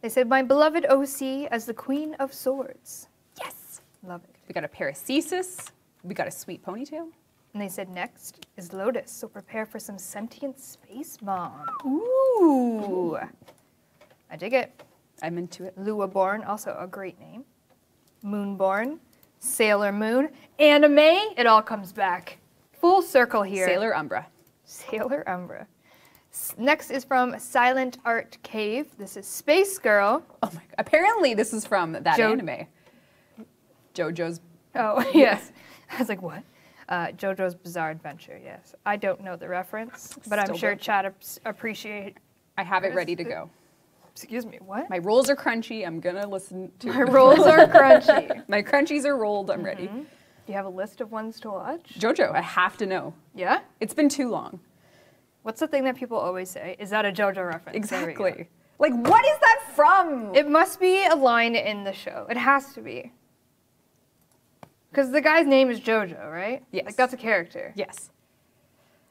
Speaker 4: They said, My beloved OC as the Queen of Swords.
Speaker 5: Yes.
Speaker 4: Love it.
Speaker 5: We got a paracesis. We got a sweet ponytail.
Speaker 4: And they said, Next is Lotus, so prepare for some sentient space bomb.
Speaker 5: Ooh.
Speaker 4: I dig it.
Speaker 5: I'm into it.
Speaker 4: Lua Born, also a great name. Moonborn, Sailor Moon, anime. It all comes back. Full circle here.
Speaker 5: Sailor Umbra.
Speaker 4: Sailor Umbra. Next is from Silent Art Cave. This is Space Girl.
Speaker 5: Oh my god. Apparently this is from that
Speaker 4: Jo-
Speaker 5: anime. JoJo's
Speaker 4: Oh, yes. I was like, what? Uh, JoJo's Bizarre Adventure, yes. I don't know the reference, but I'm sure. Chad ap- appreciate.
Speaker 5: I have it ready to go.
Speaker 4: Excuse me, what?
Speaker 5: My rolls are crunchy. I'm gonna listen to
Speaker 4: My rolls are crunchy.
Speaker 5: My crunchies are rolled. I'm ready. Mm-hmm.
Speaker 4: Do you have a list of ones to watch?
Speaker 5: JoJo, I have to know.
Speaker 4: Yeah?
Speaker 5: It's been too long.
Speaker 4: What's the thing that people always say? Is that a JoJo reference? There we go.
Speaker 5: Exactly. Like, what is that from?
Speaker 4: It must be a line in the show. It has to be. Because the guy's name is JoJo, right?
Speaker 5: Yes.
Speaker 4: Like, that's a character.
Speaker 5: yes,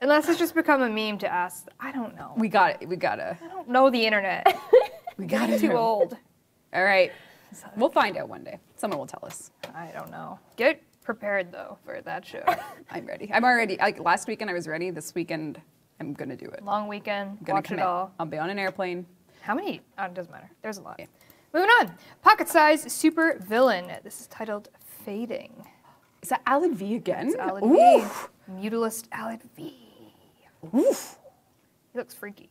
Speaker 4: Unless it's just become a meme to ask. I don't know.
Speaker 5: we got it. We gotta.
Speaker 4: I don't know the internet.
Speaker 5: We gotta.
Speaker 4: too
Speaker 5: know.
Speaker 4: old.
Speaker 5: All right. We'll find out one day. Someone will tell us.
Speaker 4: I don't know. Get prepared though for that show.
Speaker 5: I'm ready. I'm already. Like last weekend, I was ready. This weekend, I'm gonna do it.
Speaker 4: Long weekend.
Speaker 5: I'm gonna
Speaker 4: watch
Speaker 5: commit.
Speaker 4: it all.
Speaker 5: I'll be on an airplane.
Speaker 4: How many? Oh, it doesn't matter. There's a lot. Moving on. Pocket size super villain. This is titled Fading.
Speaker 5: Is that Alad V again?
Speaker 4: It's Alad
Speaker 5: Ooh.
Speaker 4: V. Mutalist Alad V.
Speaker 5: Oof.
Speaker 4: He looks freaky.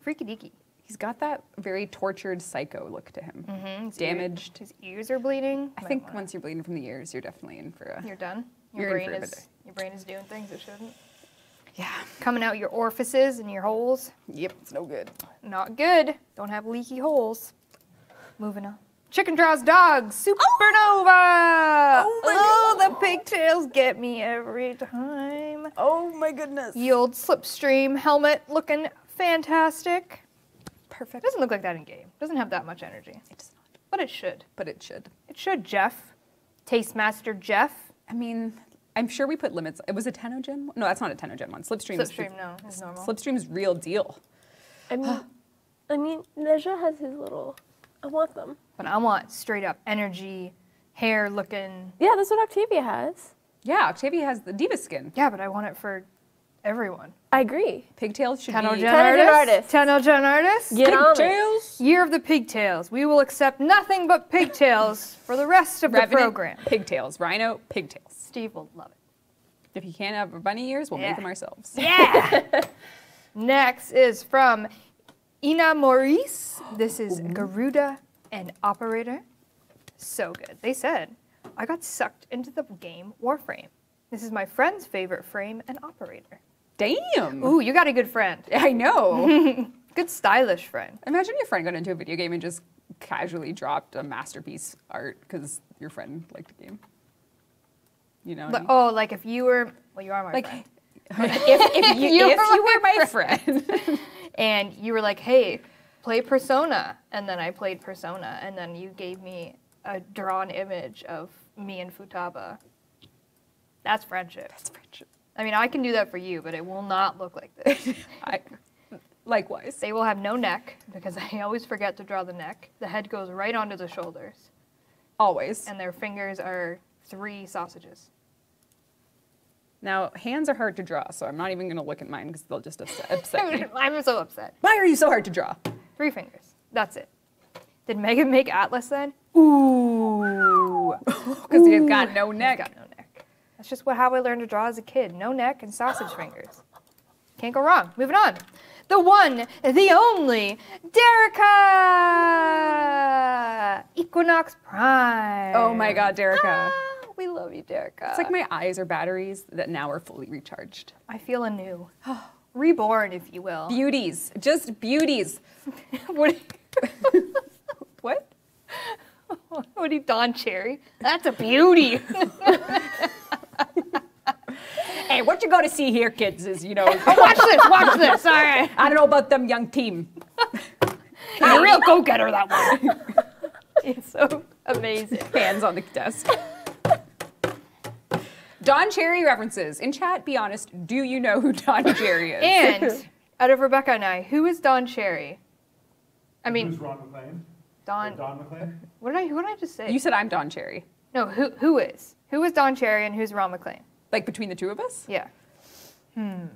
Speaker 4: Freaky deaky.
Speaker 5: He's got that very tortured psycho look to him.
Speaker 4: Mm-hmm. His ear-
Speaker 5: Damaged.
Speaker 4: His ears are bleeding.
Speaker 5: I
Speaker 4: Might
Speaker 5: think
Speaker 4: wanna-
Speaker 5: once you're bleeding from the ears, you're definitely in for a.
Speaker 4: you're done. Your
Speaker 5: You're in
Speaker 4: brain is your brain is doing things it shouldn't.
Speaker 5: Yeah.
Speaker 4: Coming out your orifices and your holes.
Speaker 5: Yep. It's no good.
Speaker 4: Not good. Don't have leaky holes. Moving on. Chicken draws dogs. Supernova. Oh, oh my oh, the pigtails get me every time.
Speaker 5: Oh my goodness.
Speaker 4: The old slipstream helmet looking fantastic.
Speaker 5: Perfect.
Speaker 4: It Doesn't look like that in game. It Doesn't have that much energy.
Speaker 5: It does not,
Speaker 4: But it should.
Speaker 5: but it should.
Speaker 4: It should, Jeff. Tastemaster Jeff.
Speaker 5: I mean, I'm sure we put limits. It was a TennoGen. one? No, that's not a TennoGen one. Slipstream. is-
Speaker 4: Slipstream, no, it's normal.
Speaker 5: Slipstream's real deal.
Speaker 6: I mean, I mean, Nezha has his little. I want them.
Speaker 4: But I want straight up energy, hair looking.
Speaker 6: Yeah, that's what Octavia has.
Speaker 5: Yeah, Octavia has the diva skin.
Speaker 4: Yeah, but I want it for everyone.
Speaker 6: I agree.
Speaker 5: Pigtails should
Speaker 4: TennoGen
Speaker 5: be.
Speaker 6: TennoGen
Speaker 4: artists.
Speaker 6: artists.
Speaker 4: TennoGen artists.
Speaker 6: Get on it.
Speaker 5: Pigtails.
Speaker 4: Year of the pigtails. We will accept nothing but pigtails for the rest of the
Speaker 5: Revenant,
Speaker 4: program.
Speaker 5: Pigtails. Rhino. Pigtails.
Speaker 4: Steve will love it.
Speaker 5: If you can't have bunny ears, we'll
Speaker 4: Yeah.
Speaker 5: make them ourselves.
Speaker 4: Yeah. Next is from Ina Maurice. This is Garuda and Operator. So good. They said, I got sucked into the game Warframe. This is my friend's favorite frame and operator.
Speaker 5: Damn.
Speaker 4: Ooh, you got a good friend.
Speaker 5: I know.
Speaker 4: Good stylish friend.
Speaker 5: Imagine your friend got into a video game and just casually dropped a masterpiece art because your friend liked the game. You know? I
Speaker 4: But,
Speaker 5: mean?
Speaker 4: oh, like if you were, well, you are my
Speaker 5: like,
Speaker 4: friend.
Speaker 5: if, if you,
Speaker 4: You
Speaker 5: if
Speaker 4: were
Speaker 5: you were
Speaker 4: my
Speaker 5: my friend.
Speaker 4: and you were like, "Hey, play Persona," and then I played Persona, and then you gave me a drawn image of me and Futaba. That's friendship.
Speaker 5: That's friendship.
Speaker 4: I mean, I can do that for you, but it will not look like this.
Speaker 5: I, likewise.
Speaker 4: they will have no neck because I always forget to draw the neck. The head goes right onto the shoulders,
Speaker 5: Always.
Speaker 4: and their fingers are three sausages.
Speaker 5: Now, hands are hard to draw, so I'm not even going to look at mine because they'll just upset, upset me.
Speaker 4: I'm so upset.
Speaker 5: Why are you so hard to draw?
Speaker 4: Three fingers. That's it. Did Megan make Atlas then? Ooh.
Speaker 5: Because he's got no
Speaker 4: He's
Speaker 5: neck.
Speaker 4: got no neck. That's just what how I learned to draw as a kid. No neck and sausage fingers. Can't go wrong. Moving on. The one, the only, Derica! Equinox Prime.
Speaker 5: Oh my god, Derica.
Speaker 4: Ah, we love you, Derica.
Speaker 5: It's like my eyes are batteries that now are fully recharged.
Speaker 4: I feel anew. Reborn, if you will.
Speaker 5: Beauties. Just beauties.
Speaker 4: what,
Speaker 5: What?
Speaker 4: what do you, Don Cherry? That's a beauty.
Speaker 5: Hey, what you going to see here, kids, is, you know, oh,
Speaker 4: watch this, watch this. All right.
Speaker 5: I don't know about them young team.
Speaker 4: a real go-getter, that one. it's so amazing.
Speaker 5: Hands on the desk. Don Cherry references. In chat, be honest, do you know who Don Cherry is?
Speaker 4: And out of Rebecca and I, who is Don Cherry? I mean, Who's
Speaker 7: Ron McLean? Or
Speaker 4: Don.
Speaker 7: Don McLean?
Speaker 4: What did I? Who did I just say?
Speaker 5: you said I'm Don Cherry.
Speaker 4: no, who who is? Who is Don Cherry and who's Ron McLean?
Speaker 5: Like between the two of us?
Speaker 4: Yeah.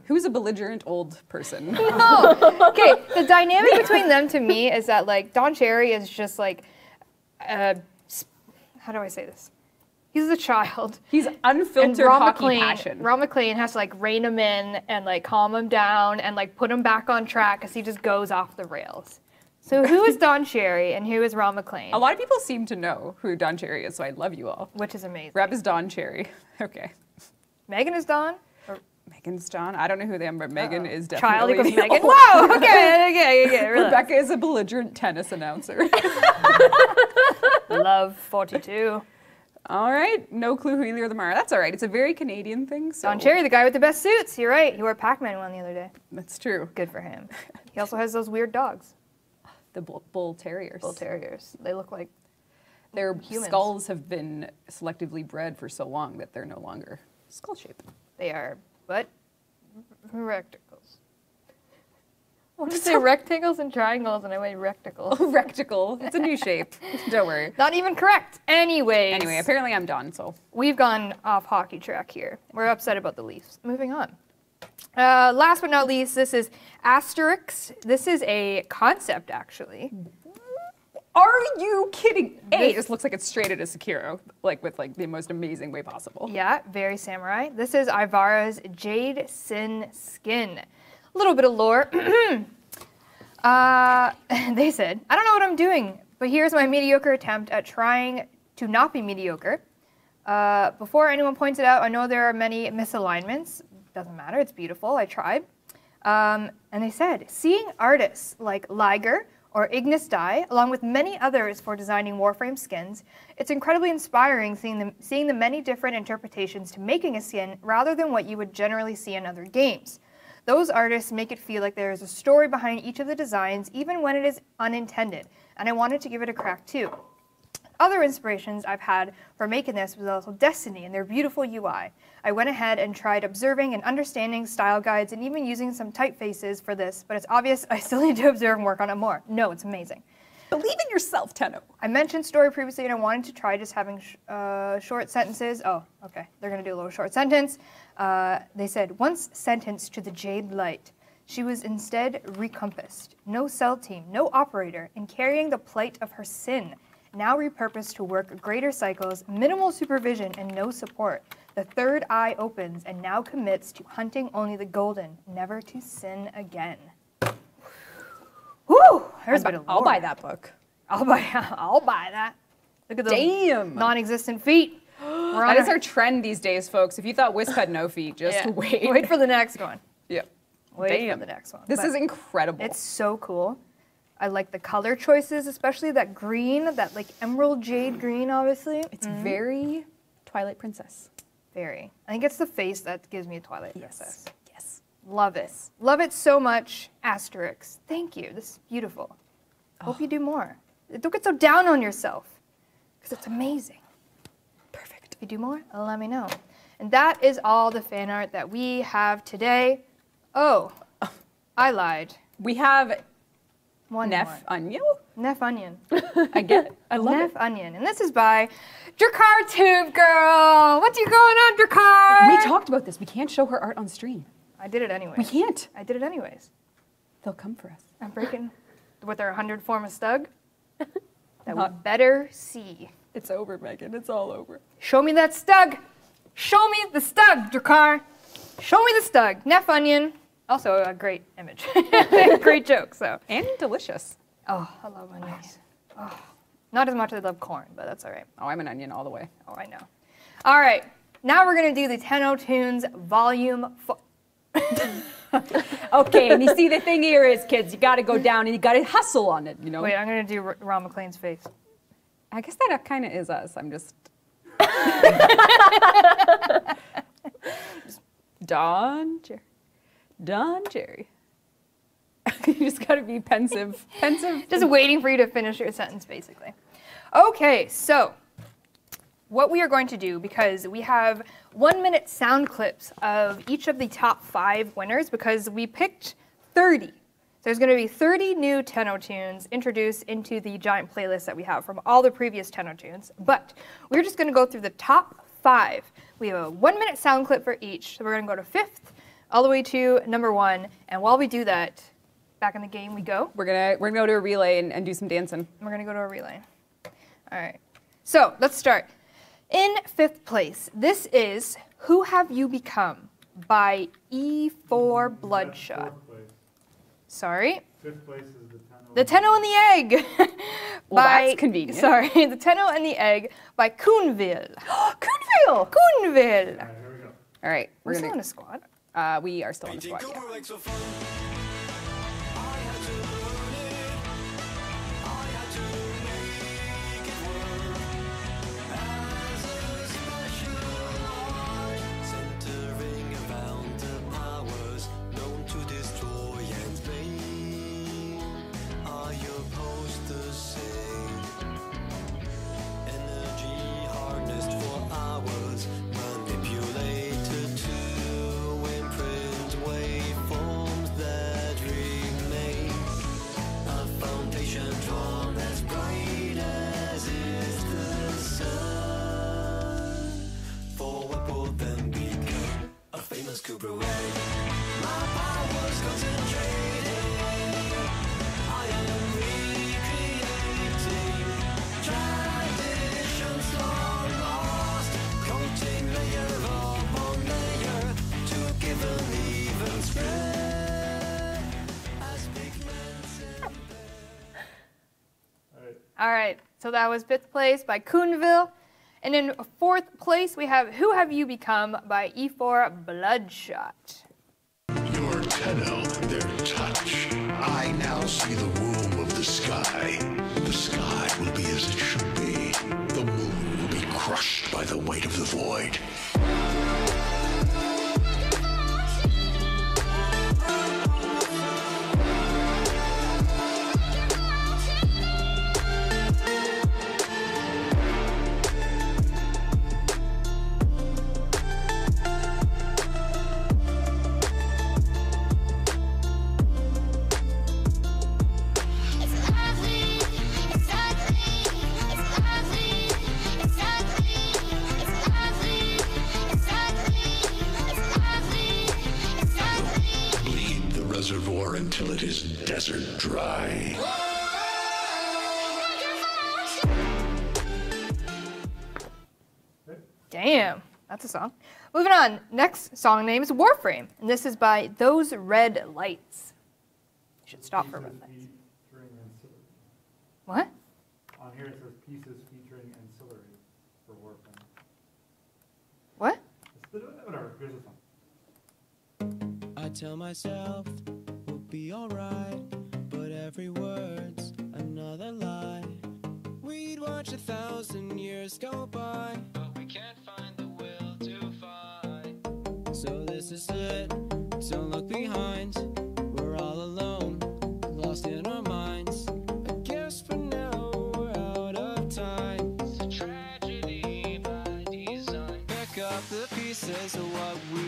Speaker 5: Who's a belligerent old person?
Speaker 4: Okay, the dynamic between them to me is that like Don Cherry is just like, uh, how do I say this? He's a child.
Speaker 5: He's
Speaker 4: And
Speaker 5: unfiltered
Speaker 4: Ron
Speaker 5: hockey
Speaker 4: McLean,
Speaker 5: passion.
Speaker 4: Ron McLean has to like rein him in and like calm him down and like put him back on track because he just goes off the rails. So who is Don Cherry and who is Ron McLean?
Speaker 5: a lot of people seem to know who Don Cherry is, so I love you all.
Speaker 4: Which is amazing.
Speaker 5: Reb is Don Cherry. Okay.
Speaker 4: Megan is Don. Or
Speaker 5: Megan's Don. I don't know who they are, but Megan is
Speaker 4: Child
Speaker 5: definitely.
Speaker 4: equals Megan. Whoa. Okay. Okay. Okay. relax.
Speaker 5: Rebecca is a belligerent tennis announcer.
Speaker 4: Love 42.
Speaker 5: all right. No clue who either of them are. That's all right. It's a very Canadian thing. So
Speaker 4: Don Cherry, the guy with the best suits. You're right. He wore a Pac-Man one the other day.
Speaker 5: That's true.
Speaker 4: Good for him. He also has those weird dogs,
Speaker 5: The bull, bull terriers.
Speaker 4: bull terriers. They look like
Speaker 5: Their
Speaker 4: humans.
Speaker 5: skulls have been selectively bred for so long that they're no longer skull shape.
Speaker 4: they are, what? Rectangles. I want to say rectangles and triangles, and I went rectangle.
Speaker 5: Rectical. It's a new shape. Don't worry.
Speaker 4: Not even correct. Anyways.
Speaker 5: Anyway, apparently I'm done, so
Speaker 4: We've gone off hockey track here. We're upset about the Leafs. Moving on. Uh, last but not least, this is Asterix. This is a concept, actually.
Speaker 5: Are you kidding? A, this looks like it's straight out of Sekiro, like with like the most amazing way possible.
Speaker 4: Yeah, very samurai. This is Ivara's Jade Sin skin. A little bit of lore. uh, they said, I don't know what I'm doing, but here's my mediocre attempt at trying to not be mediocre. Uh, before anyone points it out, I know there are many misalignments. Doesn't matter, it's beautiful. I tried. Um, and they said, seeing artists like Liger or Ignis Dye, along with many others for designing Warframe skins, it's incredibly inspiring seeing the, seeing the many different interpretations to making a skin rather than what you would generally see in other games. Those artists make it feel like there is a story behind each of the designs, even when it is unintended, and I wanted to give it a crack too. Other inspirations I've had for making this was also Destiny and their beautiful UI. I went ahead and tried observing and understanding style guides and even using some typefaces for this, but it's obvious I still need to observe and work on it more. No, it's amazing.
Speaker 5: Believe in yourself, Tenno.
Speaker 4: I mentioned story previously and I wanted to try just having sh- uh, short sentences. Oh, okay. They're going to do a little short sentence. Uh, they said, once sentenced to the Jade Light, she was instead recompassed. No cell team, no operator, in carrying the plight of her sin. Now repurposed to work greater cycles, minimal supervision, and no support. The third eye opens and now commits to hunting only the golden, never to sin again. Whew! There's a bit of
Speaker 5: I'll buy that book.
Speaker 4: I'll buy. I'll buy that. Look at those
Speaker 5: Damn.
Speaker 4: non-existent feet.
Speaker 5: That is
Speaker 4: our-
Speaker 5: our trend these days, folks. If you thought Wisp had no feet, just
Speaker 4: Yeah.
Speaker 5: wait.
Speaker 4: Wait for the next one.
Speaker 5: Yeah.
Speaker 4: Wait
Speaker 5: Damn.
Speaker 4: for the next one.
Speaker 5: This
Speaker 4: But
Speaker 5: is incredible.
Speaker 4: It's so cool. I like the color choices, especially that green, that like emerald jade mm. green, obviously.
Speaker 5: it's mm-hmm. very Twilight Princess.
Speaker 4: Very. I think it's the face that gives me a Twilight Princess.
Speaker 5: Yes.
Speaker 4: Love it. Love it so much. Asterix. Thank you. This is beautiful. Hope oh. you do more. Don't get so down on yourself, because it's amazing.
Speaker 5: Perfect.
Speaker 4: If you do more, let me know. And that is all the fan art that we have today. Oh, oh. I lied.
Speaker 5: We have
Speaker 4: One
Speaker 5: Nef
Speaker 4: more.
Speaker 5: Onion.
Speaker 4: Nef Onion.
Speaker 5: I get it. I love
Speaker 4: Nef
Speaker 5: it.
Speaker 4: Onion. And this is by Drakar Tube Girl. What's you going on, Drakar?
Speaker 5: We talked about this. We can't show her art on stream.
Speaker 4: I did it anyway.
Speaker 5: We can't.
Speaker 4: I did it anyways.
Speaker 5: They'll come for us.
Speaker 4: I'm breaking with our 100 form of stug. That we better see.
Speaker 5: It's over, Megan. It's all over.
Speaker 4: Show me that stug. Show me the stug, Drakar. Show me the stug. Nef Onion. Also a great image. great joke, so.
Speaker 5: And delicious.
Speaker 4: Oh, I love oh, onions. Oh, not as much as I love corn, but that's all right.
Speaker 5: Oh, I'm an onion all the way.
Speaker 4: Oh, I know. All right, now we're gonna do the Tenno Tunes Volume. four.
Speaker 5: Okay, and you see the thing here is, kids, you got to go down and you got to hustle on it. You know.
Speaker 4: Wait, I'm gonna do Ron McLean's face.
Speaker 5: I guess that kind of is us. I'm just. Don Jerry. Don Jerry. you just got to be pensive. Pensive.
Speaker 4: Just waiting for you to finish your sentence, basically. Okay, so what we are going to do, because we have one minute sound clips of each of the top five winners, because we picked 30. So there's going to be 30 new Tenno tunes introduced into the giant playlist that we have from all the previous Tenno tunes. But we're just going to go through the top five. We have a one minute sound clip for each. So we're going to go to fifth, all the way to number one. And while we do that, back in the game we go.
Speaker 5: We're gonna we're gonna go to a relay and, and do some dancing.
Speaker 4: We're gonna go to a relay. All right. So let's start. In fifth place, this is Who Have You Become by E4 Bloodshot.
Speaker 7: Fourth place.
Speaker 4: Sorry.
Speaker 7: Fifth place is the Tenno.
Speaker 4: The Tenno and the Egg.
Speaker 5: Well,
Speaker 4: by,
Speaker 5: that's convenient.
Speaker 4: Sorry, The Tenno and the Egg by Coonville.
Speaker 5: Coonville.
Speaker 4: Coonville.
Speaker 7: All right, here we go.
Speaker 5: All right,
Speaker 4: We're
Speaker 5: we're
Speaker 4: still in
Speaker 5: gonna.
Speaker 4: a squad.
Speaker 5: Uh, we are still in the squad. Yeah.
Speaker 8: Cooper way? my powers concentrated. I am recreating traditions long lost, coating layer upon layer to give an even spread. As pigments in
Speaker 4: All right, so that was fifth place by Coonville. And in fourth place, we have Who Have You Become by E4 Bloodshot.
Speaker 3: Your tenno, their touch. I now see the womb of the sky. The sky will be as it should be. The moon will be crushed by the weight of the void.
Speaker 4: Damn, that's a song. Moving on, next song name is Warframe, and this is by Those Red Lights. You should stop for a minute.
Speaker 7: Pieces featuring ancillary.
Speaker 4: What?
Speaker 7: On here it says pieces featuring ancillary for Warframe.
Speaker 4: What?
Speaker 7: Whatever, here's the song.
Speaker 8: I tell myself we'll be alright, but every word's another lie. We'd watch a thousand years go by, but we can't So this is it, don't look behind. We're all alone, lost in our minds. I guess for now we're out of time. It's a tragedy by design. Pick up the pieces of what we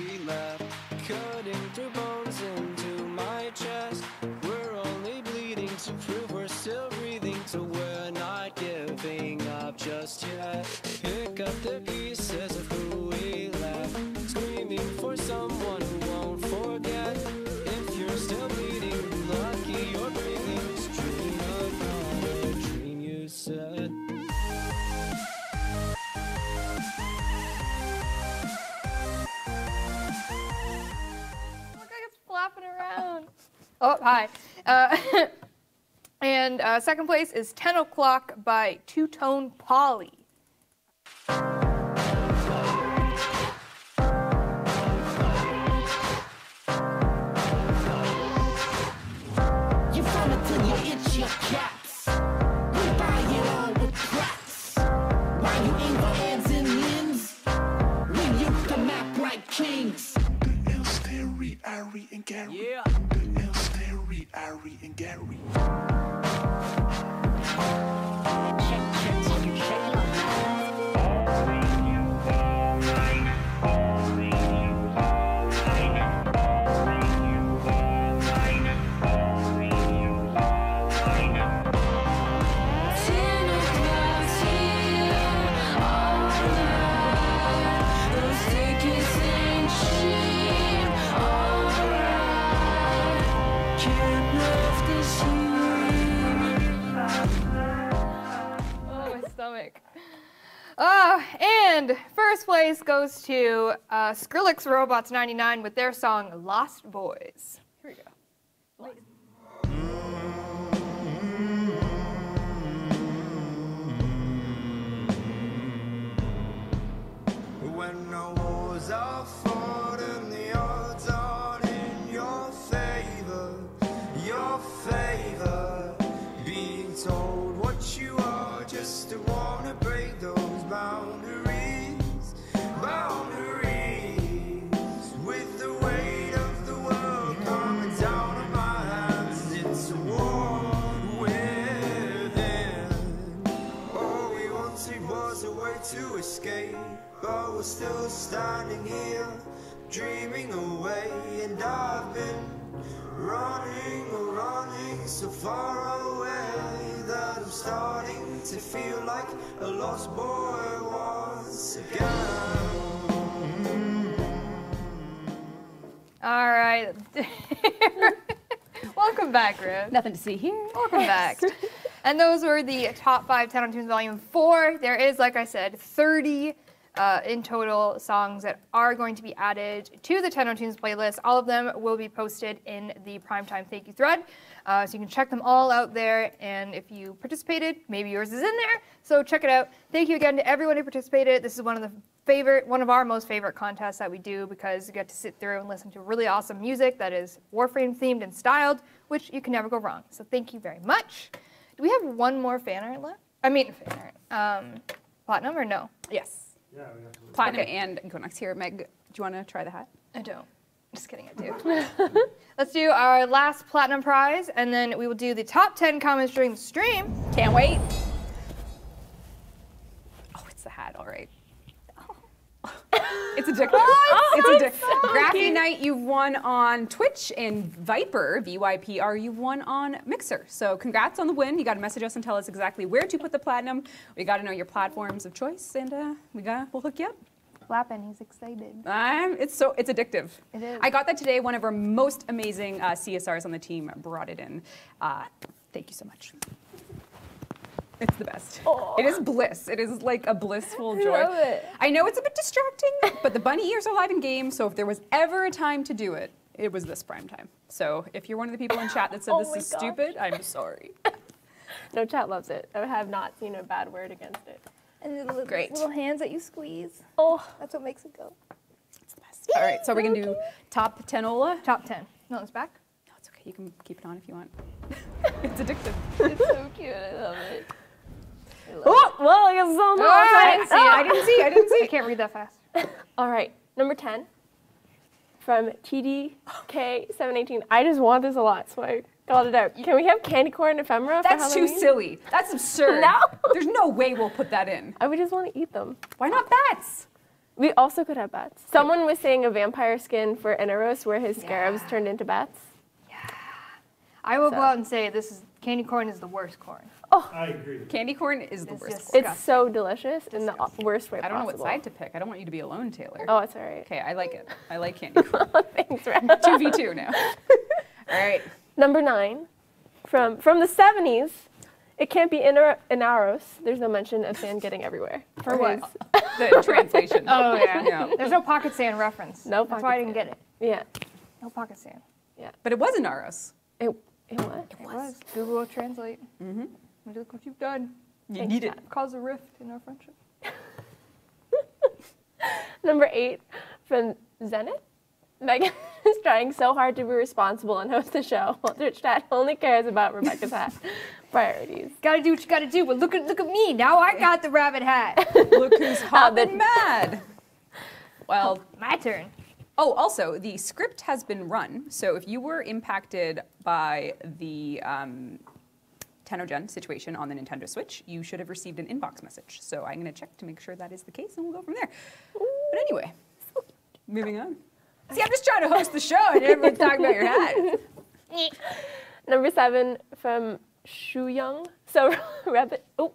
Speaker 4: Oh, hi. Uh, and uh, second place is 10 O'Clock by Two Tone Polly.
Speaker 9: You find it till you itch your caps. We buy it all with cracks. While you aim for ends and limbs, we use the map like
Speaker 3: L, Sterry, Ari, and Gary.
Speaker 8: Yeah.
Speaker 3: Ari, and Gary.
Speaker 4: Oh, and first place goes to uh, Skrillex Robots 99 with their song Lost Boys. Here we go.
Speaker 8: When the wars standing here, dreaming away. And I've been running, running so far away that I'm starting to feel like a lost boy once again.
Speaker 4: All right. Welcome back, Ruth.
Speaker 5: Nothing to see here.
Speaker 4: Welcome back. and those were the top five Tenno Tunes Volume 4. There is, like I said, 30 uh, in total songs that are going to be added to the Tenno Tunes playlist. All of them will be posted in the Primetime Thank You thread. Uh, so you can check them all out there. And if you participated, maybe yours is in there. So check it out. Thank you again to everyone who participated. This is one of the favorite, one of our most favorite contests that we do because you get to sit through and listen to really awesome music that is Warframe themed and styled, which you can never go wrong. So thank you very much. Do we have one more fan art left? I mean, fan art. Um, platinum or no?
Speaker 5: Yes.
Speaker 7: Yeah, we have to look.
Speaker 5: Platinum
Speaker 4: Okay.
Speaker 5: and Equinox here. Meg, do you want to try the hat?
Speaker 4: I don't. Just kidding, I do. Let's do our last platinum prize, and then we will do the top 10 comments during the stream.
Speaker 5: Can't wait. Oh, it's the hat, all right. It's addictive. it's addictive. Graphy Night, you've won on Twitch, and Viper, V-Y-P-R, you've won on Mixer. So congrats on the win. You got to message us and tell us exactly where to put the platinum. We got to know your platforms of choice, and uh, we got we'll hook you up.
Speaker 4: Flapping, he's excited.
Speaker 5: I'm, it's so it's addictive.
Speaker 4: It is.
Speaker 5: I got that today. One of our most amazing uh, CSRs on the team brought it in. Uh, thank you so much. It's the best. It is bliss. It is like a blissful joy.
Speaker 6: I love it.
Speaker 5: I know it's a bit distracting, but the bunny ears are live in game. So if there was ever a time to do it, it was this prime time. So if you're one of the people in chat that said
Speaker 6: Oh
Speaker 5: this is
Speaker 6: gosh.
Speaker 5: stupid, I'm sorry.
Speaker 6: No chat loves it. I have not seen a bad word against it.
Speaker 4: And the little,
Speaker 5: Great.
Speaker 4: little hands that you squeeze.
Speaker 6: Oh,
Speaker 4: That's what makes it go.
Speaker 5: It's the best. All right, so we're gonna do top tenola.
Speaker 4: Top 10. No, it's back.
Speaker 5: No, it's okay. You can keep it on if you want. it's addictive.
Speaker 6: it's so cute. I love it. Oh, well, I guess it's the
Speaker 4: ah,
Speaker 6: I
Speaker 4: didn't see it. I didn't see. I didn't see. I can't read that fast.
Speaker 6: All right, number 10 from TDK718. I just want this a lot, so I called it out. Can we have candy corn ephemera for
Speaker 5: That's too silly. That's absurd.
Speaker 6: No.
Speaker 5: There's no way we'll put that in.
Speaker 6: I would just want to eat them.
Speaker 5: Why not bats?
Speaker 6: We also could have bats. Someone was saying a vampire skin for Inaros where his scarabs turned into bats. Yeah.
Speaker 4: I will go out and say this is candy corn is the worst corn.
Speaker 7: I agree.
Speaker 5: Candy corn is the
Speaker 4: It's
Speaker 5: worst.
Speaker 4: just-
Speaker 5: one.
Speaker 6: It's so delicious in the worst way
Speaker 5: I don't know what
Speaker 6: possible.
Speaker 5: side to pick. I don't want you to be alone, Taylor.
Speaker 6: Oh, it's all right.
Speaker 5: Okay, I like it. I like candy corn.
Speaker 6: Thanks, Rad.
Speaker 5: 2v2 now. All right.
Speaker 6: Number nine, from from the 70s. It can't be Ina- Inaros. There's no mention of sand getting everywhere.
Speaker 4: For what?
Speaker 5: The translation.
Speaker 4: Oh, yeah.
Speaker 5: Yeah.
Speaker 4: There's no pocket sand reference.
Speaker 6: No
Speaker 4: That's
Speaker 6: pocket
Speaker 4: why I didn't
Speaker 6: sand.
Speaker 4: get it.
Speaker 6: Yeah.
Speaker 4: No pocket sand. Yeah.
Speaker 5: But it was Inaros.
Speaker 6: It, it was.
Speaker 4: It was. Google will translate. Mm-hmm. Look what you've done.
Speaker 5: You
Speaker 6: Thanks,
Speaker 5: need it.
Speaker 4: Cause a rift in our friendship.
Speaker 6: Number eight, from Zenith. Megan is trying so hard to be responsible and host the show, while Twitch chat only cares about Rebecca's hat. Priorities.
Speaker 4: Gotta do what you gotta do. But look at look at me. Now I got the rabbit hat.
Speaker 5: Look who's hot and mad. Well,
Speaker 4: My turn.
Speaker 5: oh, also, the script has been run. So if you were impacted by the um, TennoGen oh situation on the Nintendo Switch, you should have received an inbox message. So I'm going to check to make sure that is the case, and we'll go from there. But anyway, moving on. See, I'm just trying to host the show, and everyone's talking about your hat.
Speaker 6: Number seven, from Shu Young. So rabbit. Oh,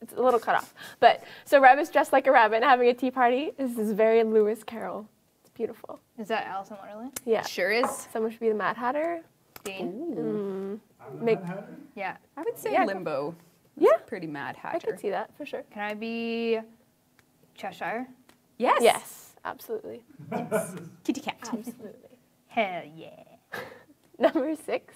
Speaker 6: it's a little cut off. But so rabbit's dressed like a rabbit having a tea party. This is very Lewis Carroll. It's beautiful.
Speaker 4: Is that Alice in Wonderland?
Speaker 6: Yeah.
Speaker 5: Sure is.
Speaker 6: Someone should be the Mad Hatter.
Speaker 4: Dean.
Speaker 7: I'm
Speaker 6: Make-
Speaker 4: Yeah.
Speaker 5: I would say
Speaker 6: Yeah.
Speaker 5: Limbo.
Speaker 6: Yeah.
Speaker 5: Pretty mad hatter.
Speaker 6: I could see that for sure.
Speaker 4: Can I be Cheshire?
Speaker 5: Yes.
Speaker 6: Yes, absolutely.
Speaker 5: Kitty cat.
Speaker 6: Absolutely.
Speaker 4: Hell yeah.
Speaker 6: Number six,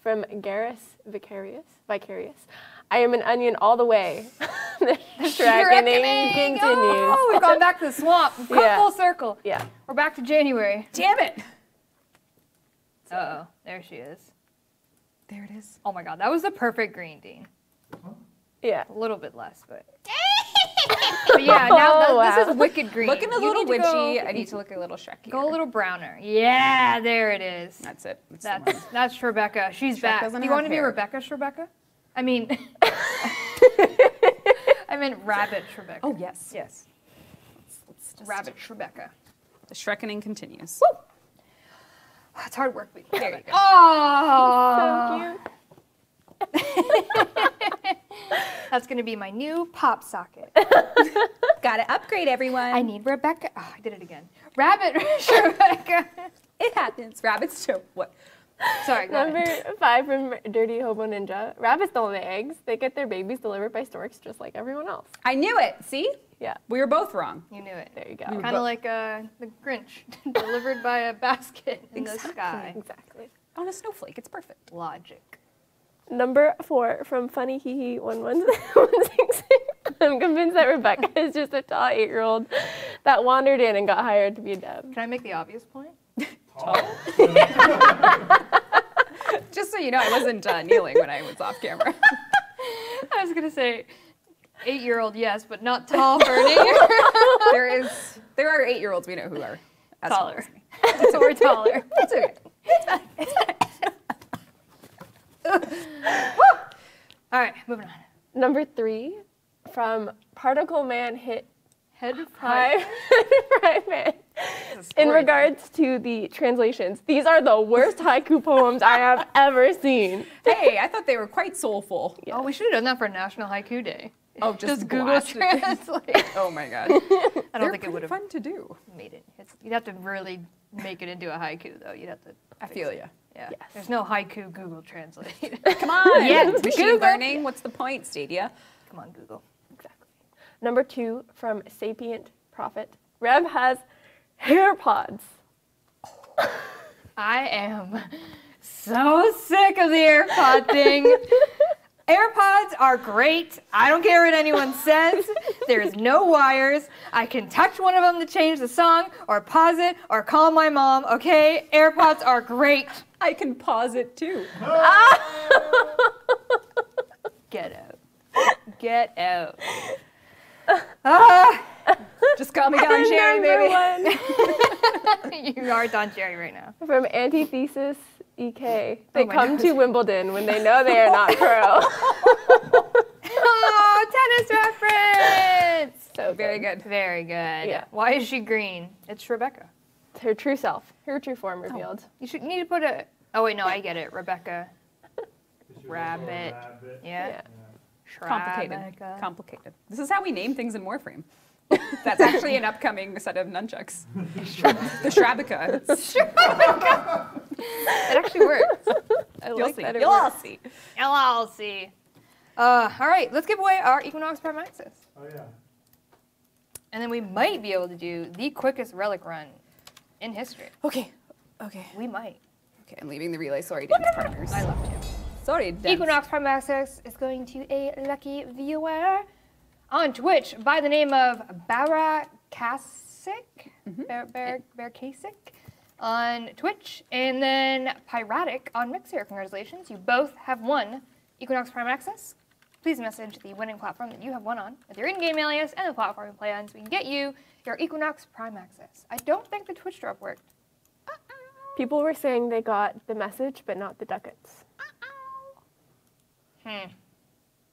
Speaker 6: from Garrus Vicarious. Vicarious. I am an onion all the way. the reckoning continues.
Speaker 4: Oh, we've gone back to the swamp. We've come
Speaker 6: Yeah.
Speaker 4: full circle.
Speaker 6: Yeah.
Speaker 4: We're back to January.
Speaker 5: Damn it.
Speaker 4: Uh oh. There she is.
Speaker 5: There it is.
Speaker 4: Oh my god, that was the perfect green, Dean.
Speaker 6: Yeah.
Speaker 4: A little bit less, but. but yeah, now that,
Speaker 6: Oh,
Speaker 4: this
Speaker 6: wow.
Speaker 4: is wicked green.
Speaker 5: Looking a
Speaker 4: You
Speaker 5: little
Speaker 4: need to go-
Speaker 5: witchy. I need to look a little Shrek.
Speaker 4: Go a little browner. Yeah, there it is.
Speaker 5: That's it. That's,
Speaker 4: That's that's Rebecca. She's
Speaker 5: Shrek
Speaker 4: back. Do you
Speaker 5: have
Speaker 4: want to be
Speaker 5: hair.
Speaker 4: Rebecca Rebecca? I mean, I meant Rabbit Rebecca.
Speaker 5: Oh yes.
Speaker 4: yes,
Speaker 5: Let's just-
Speaker 4: Rabbit Rebecca.
Speaker 5: The Shrekkening continues.
Speaker 4: Oh, it's hard work week.
Speaker 5: There you go.
Speaker 4: Oh,
Speaker 6: So cute.
Speaker 4: that's gonna be my new pop socket.
Speaker 5: Gotta upgrade everyone.
Speaker 4: I need Rebecca. Oh, I did it again. Rabbit Rebecca.
Speaker 5: It happens. Rabbits don't. What?
Speaker 4: Sorry, go
Speaker 6: Number
Speaker 4: ahead.
Speaker 6: five from Dirty Hobo Ninja. Rabbits don't lay eggs. They get their babies delivered by storks just like everyone else.
Speaker 5: I knew it. See?
Speaker 6: Yeah,
Speaker 5: We were both wrong.
Speaker 4: You knew it.
Speaker 6: there you go.
Speaker 4: Kind of like uh, the Grinch, delivered by a basket in the sky.
Speaker 6: Exactly.
Speaker 5: On a snowflake. It's perfect.
Speaker 4: Logic.
Speaker 6: Number four from Funny Hee Hee one one one six six. I'm convinced that Rebecca is just a tall eight year old that wandered in and got hired to be a deb.
Speaker 4: Can I make the obvious point?
Speaker 5: Just so you know, I wasn't uh, kneeling when I was off camera.
Speaker 4: I was gonna say, eight-year-old, yes, but not tall for an eight-year.
Speaker 5: there is, there are eight-year-olds we know who are as tall
Speaker 4: Taller.
Speaker 5: as me.
Speaker 4: so we're taller.
Speaker 5: It's okay.
Speaker 4: All right, moving on.
Speaker 6: Number three from Particle Man hit
Speaker 4: Head
Speaker 6: Prime Prime Man. In regards to the translations, these are the worst haiku poems I have ever seen.
Speaker 5: Hey, I thought they were quite soulful.
Speaker 4: Oh, we should have done that for National Haiku Day.
Speaker 5: Oh, just,
Speaker 4: Just Google
Speaker 5: blast it.
Speaker 4: Translate.
Speaker 5: Oh my god.
Speaker 4: I don't
Speaker 5: They're
Speaker 4: think it would have
Speaker 5: fun to do.
Speaker 4: made it. It's, you'd have to really make it into a haiku, though. You'd have to.
Speaker 5: I feel
Speaker 4: it.
Speaker 5: you.
Speaker 4: Yeah.
Speaker 6: Yes.
Speaker 4: There's no haiku Google Translate.
Speaker 5: Come on.
Speaker 4: Yeah,
Speaker 5: Machine
Speaker 4: Google.
Speaker 5: learning. What's the point, Stadia?
Speaker 4: Come on, Google.
Speaker 6: Number two from Sapient Prophet. Rev has hair pods.
Speaker 4: I am so sick of the AirPod thing. AirPods are great. I don't care what anyone says. There's no wires. I can touch one of them to change the song, or pause it, or call my mom. Okay, AirPods are great.
Speaker 5: I can pause it too. Ah!
Speaker 4: Get out. Get out. Ah,
Speaker 5: Just call me Don Cherry,
Speaker 6: Number
Speaker 5: baby.
Speaker 6: one
Speaker 4: you are Don Cherry right now.
Speaker 6: from Antithesis EK. They
Speaker 4: Oh
Speaker 6: come
Speaker 4: gosh.
Speaker 6: to Wimbledon when they know they are not pro.
Speaker 4: Oh, tennis reference.
Speaker 6: so
Speaker 5: Very good.
Speaker 4: Very good.
Speaker 6: Yeah.
Speaker 4: Why is she green? It's Rebecca.
Speaker 6: It's her true self, her true form
Speaker 4: Oh.
Speaker 6: revealed.
Speaker 4: You should need to put a. Oh wait, no, I get it. Rebecca.
Speaker 7: It should be
Speaker 4: Rabbit.
Speaker 7: rabbit.
Speaker 4: Yeah.
Speaker 6: Yeah.
Speaker 5: Complicated.
Speaker 4: Shrabecca.
Speaker 5: Complicated. This is how we name things in Warframe. That's actually an upcoming set of nunchucks. the Shrabica. It's-
Speaker 4: It actually works. I
Speaker 5: You'll
Speaker 4: like
Speaker 5: see.
Speaker 4: that. it
Speaker 5: You'll all
Speaker 4: works.
Speaker 5: see.
Speaker 4: Uh, all right, let's give away our Equinox Prime Access.
Speaker 7: Oh yeah.
Speaker 4: And then we might be able to do the quickest relic run in history.
Speaker 5: Okay. Okay.
Speaker 4: We might.
Speaker 5: Okay, I'm leaving the relay. Sorry, dance partners.
Speaker 4: I love to.
Speaker 5: Sorry, dance.
Speaker 4: Equinox Prime Access is going to a lucky viewer on Twitch by the name of Barakasic. Mm-hmm. Bar- Bar- Barakasic on Twitch. And then Piratic on Mixer. Congratulations. You both have won Equinox Prime Access. Please message the winning platform that you have won on with your in-game alias and the platform you play on so we can get you your Equinox Prime Access. I don't think the Twitch drop worked.
Speaker 6: People were saying they got the message, but not the ducats.
Speaker 4: Hmm.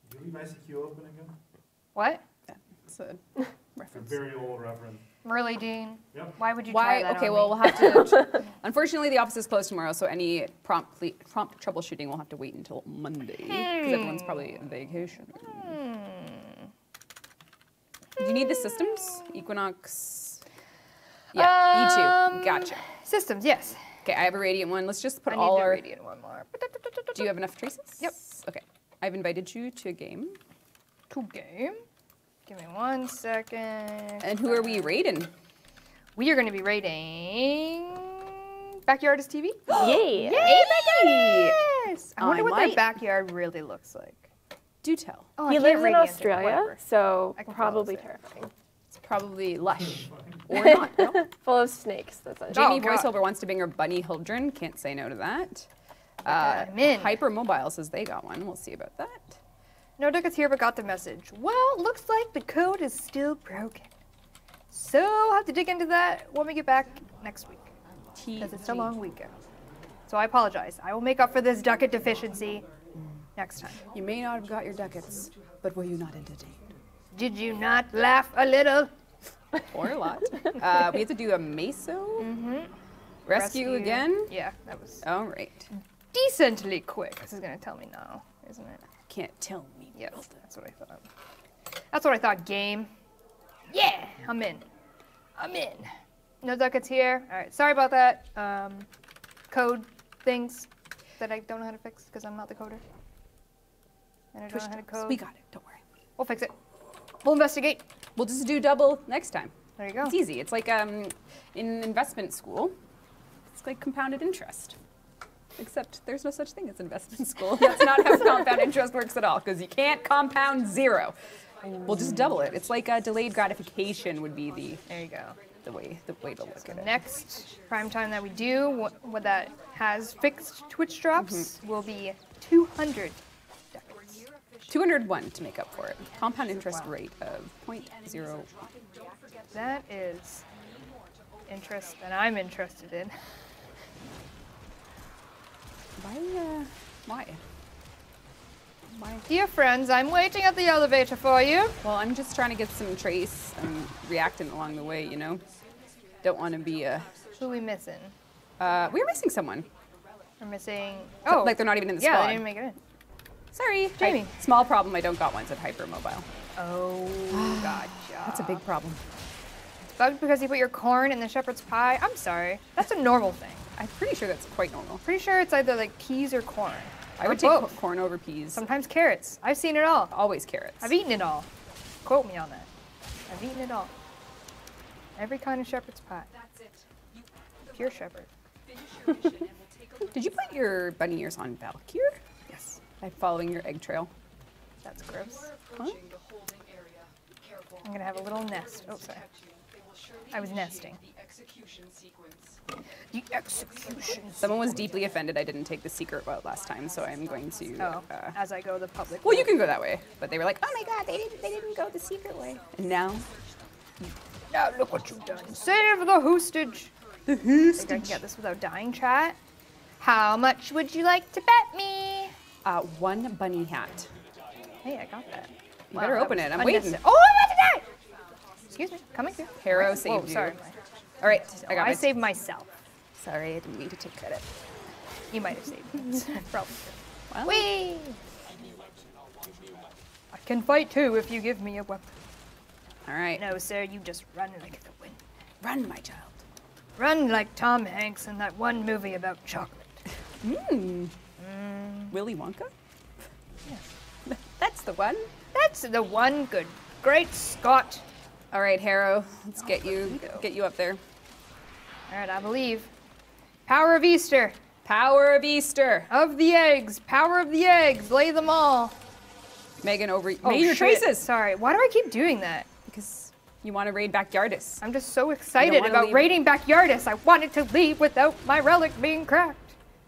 Speaker 7: Did you leave ICQ open again?
Speaker 4: What?
Speaker 5: It's a
Speaker 7: It's a very old reference.
Speaker 4: Really, Dean?
Speaker 7: Yep.
Speaker 4: Why would you
Speaker 5: Why?
Speaker 4: try that
Speaker 5: Okay,
Speaker 4: on
Speaker 5: well,
Speaker 4: me?
Speaker 5: we'll have to. unfortunately, the office is closed tomorrow, so any prompt prompt troubleshooting will have to wait until Monday because everyone's probably on vacation.
Speaker 4: Hmm.
Speaker 5: Do you need the systems? Equinox. Yeah,
Speaker 4: Um,
Speaker 5: E2. Gotcha.
Speaker 4: Systems, yes.
Speaker 5: Okay, I have a radiant one. Let's just put
Speaker 4: I need
Speaker 5: all
Speaker 4: the
Speaker 5: our.
Speaker 4: radiant one more.
Speaker 5: Do you have enough traces?
Speaker 4: Yep.
Speaker 5: Okay. I've invited you to a game.
Speaker 4: to game? Give me one second.
Speaker 5: And who are we raiding?
Speaker 4: We are going to be rating Backyardist TV.
Speaker 6: Yay! Yay!
Speaker 4: Yes! I wonder
Speaker 5: I
Speaker 4: what
Speaker 5: might-
Speaker 4: their backyard really looks like.
Speaker 5: Do tell.
Speaker 4: Oh,
Speaker 6: he lives in Australia, so
Speaker 4: I can follow
Speaker 6: probably terrifying.
Speaker 5: It's probably lush. or not. No?
Speaker 6: Full of snakes. That's
Speaker 5: Jamie
Speaker 4: Oh,
Speaker 5: voiceover wants to bring her bunny Hildryn. Can't say no to that. Uh. Hypermobile says they got one. We'll see about that.
Speaker 4: No ducats here, but got the message. Well, looks like the code is still broken. So I'll have to dig into that when we get back next week. Because it's a long weekend. So I apologize. I will make up for this ducat deficiency next time.
Speaker 5: You may not have got your ducats, but were you not entertained?
Speaker 4: Did you not laugh a little?
Speaker 5: Or a lot. uh, we have to do a meso. Mm-hmm. Rescue, again.
Speaker 4: Yeah, that was
Speaker 5: All right.
Speaker 4: Decently quick. This is gonna tell me now, isn't it?
Speaker 5: Can't tell me.
Speaker 4: Yes, that's what I thought. That's what I thought. Game. Yeah, I'm in. I'm in. No ducats here. All right. Sorry about that. Um, code things that I don't know how to fix because I'm not the coder. And I don't
Speaker 5: Push
Speaker 4: know how to code.
Speaker 5: We got it. Don't worry.
Speaker 4: We'll fix it. We'll investigate.
Speaker 5: We'll just do double next time.
Speaker 4: There you go.
Speaker 5: It's easy. It's like um, in investment school. It's like compounded interest. Except there's no such thing as investment school. That's not how compound interest works at all, because you can't compound zero. We'll just double it. It's like a delayed gratification would be the
Speaker 4: There you go.
Speaker 5: the way the way to look at it.
Speaker 4: Next prime time that we do, what, what that has fixed Twitch drops,
Speaker 5: Mm-hmm.
Speaker 4: will be 200 ducats.
Speaker 5: 201 to make up for it. Compound interest rate of 0.0.
Speaker 4: That is interest that I'm interested in.
Speaker 5: Why? Uh, why? Why?
Speaker 4: Dear friends, I'm waiting at the elevator for you.
Speaker 5: Well, I'm just trying to get some trace and reactant along the way. You know, don't want to be a.
Speaker 4: Who are we missing?
Speaker 5: Uh, we're missing someone.
Speaker 4: We're missing.
Speaker 5: So,
Speaker 4: Oh,
Speaker 5: like they're not even in the
Speaker 4: yeah,
Speaker 5: squad.
Speaker 4: they didn't make it in.
Speaker 5: Sorry,
Speaker 4: Jamie.
Speaker 5: Hi- small problem. I don't got ones at Hypermobile.
Speaker 4: Oh, gotcha.
Speaker 5: That's a big problem.
Speaker 4: It's Bugged because you put your corn in the shepherd's pie. I'm sorry. That's a normal thing.
Speaker 5: I'm pretty sure that's quite normal.
Speaker 4: Pretty sure it's either like peas or corn.
Speaker 5: I
Speaker 4: Or
Speaker 5: would take
Speaker 4: both.
Speaker 5: co- corn over peas.
Speaker 4: Sometimes carrots. I've seen it all.
Speaker 5: Always carrots.
Speaker 4: I've eaten it all. Quote me on that. I've eaten it all. Every kind of shepherd's pie. That's it. You Pure shepherd.
Speaker 5: Did you put your bunny ears on Valkyr? Yes. By following your egg trail.
Speaker 4: That's gross.
Speaker 5: Huh?
Speaker 4: I'm gonna have a little nest. Oh, sorry. I was nesting. The execution. sequence. The execution.
Speaker 5: Someone was deeply offended I didn't take the secret route last time, so I'm going to.
Speaker 4: Oh,
Speaker 5: uh,
Speaker 4: as I go the public.
Speaker 5: well, you can go that way, but they were like, "Oh my God, they didn't, they didn't go the secret way." And now,
Speaker 4: Now look what you've done. Save the hostage. The hostage. Think I can get this without dying, chat. How much would you like to bet me?
Speaker 5: uh, one bunny hat.
Speaker 4: Hey, I got that.
Speaker 5: You better open it. I'm waiting.
Speaker 4: Oh, I'm about to die! Excuse me, coming through.
Speaker 5: Harrow
Speaker 4: Whoa,
Speaker 5: saved you.
Speaker 4: sorry.
Speaker 5: All right, I got
Speaker 4: I
Speaker 5: it.
Speaker 4: saved myself.
Speaker 5: Sorry, I didn't mean to take credit.
Speaker 4: You might have saved me. Probably.
Speaker 5: Well,
Speaker 4: Whee! I can fight too if you give me a weapon.
Speaker 5: all right.
Speaker 4: No, sir, you just run like the wind.
Speaker 5: Run, my child.
Speaker 4: Run like Tom Hanks in that one movie about chocolate.
Speaker 5: Mmm. Willy Wonka? Yes. That's the one.
Speaker 4: That's the one good. Great Scott.
Speaker 5: All right, Harrow, let's get you get you up there.
Speaker 4: All right, I believe. Power of Easter.
Speaker 5: Power of Easter.
Speaker 4: Of the eggs. Power of the eggs. Lay them all.
Speaker 5: Megan over
Speaker 4: Oh,
Speaker 5: your traces
Speaker 4: Sorry. Why do I keep doing that?
Speaker 5: because you want to raid Backyardist.
Speaker 4: I'm just so excited about
Speaker 5: leave-
Speaker 4: raiding Backyardist. I wanted to leave without my relic being cracked.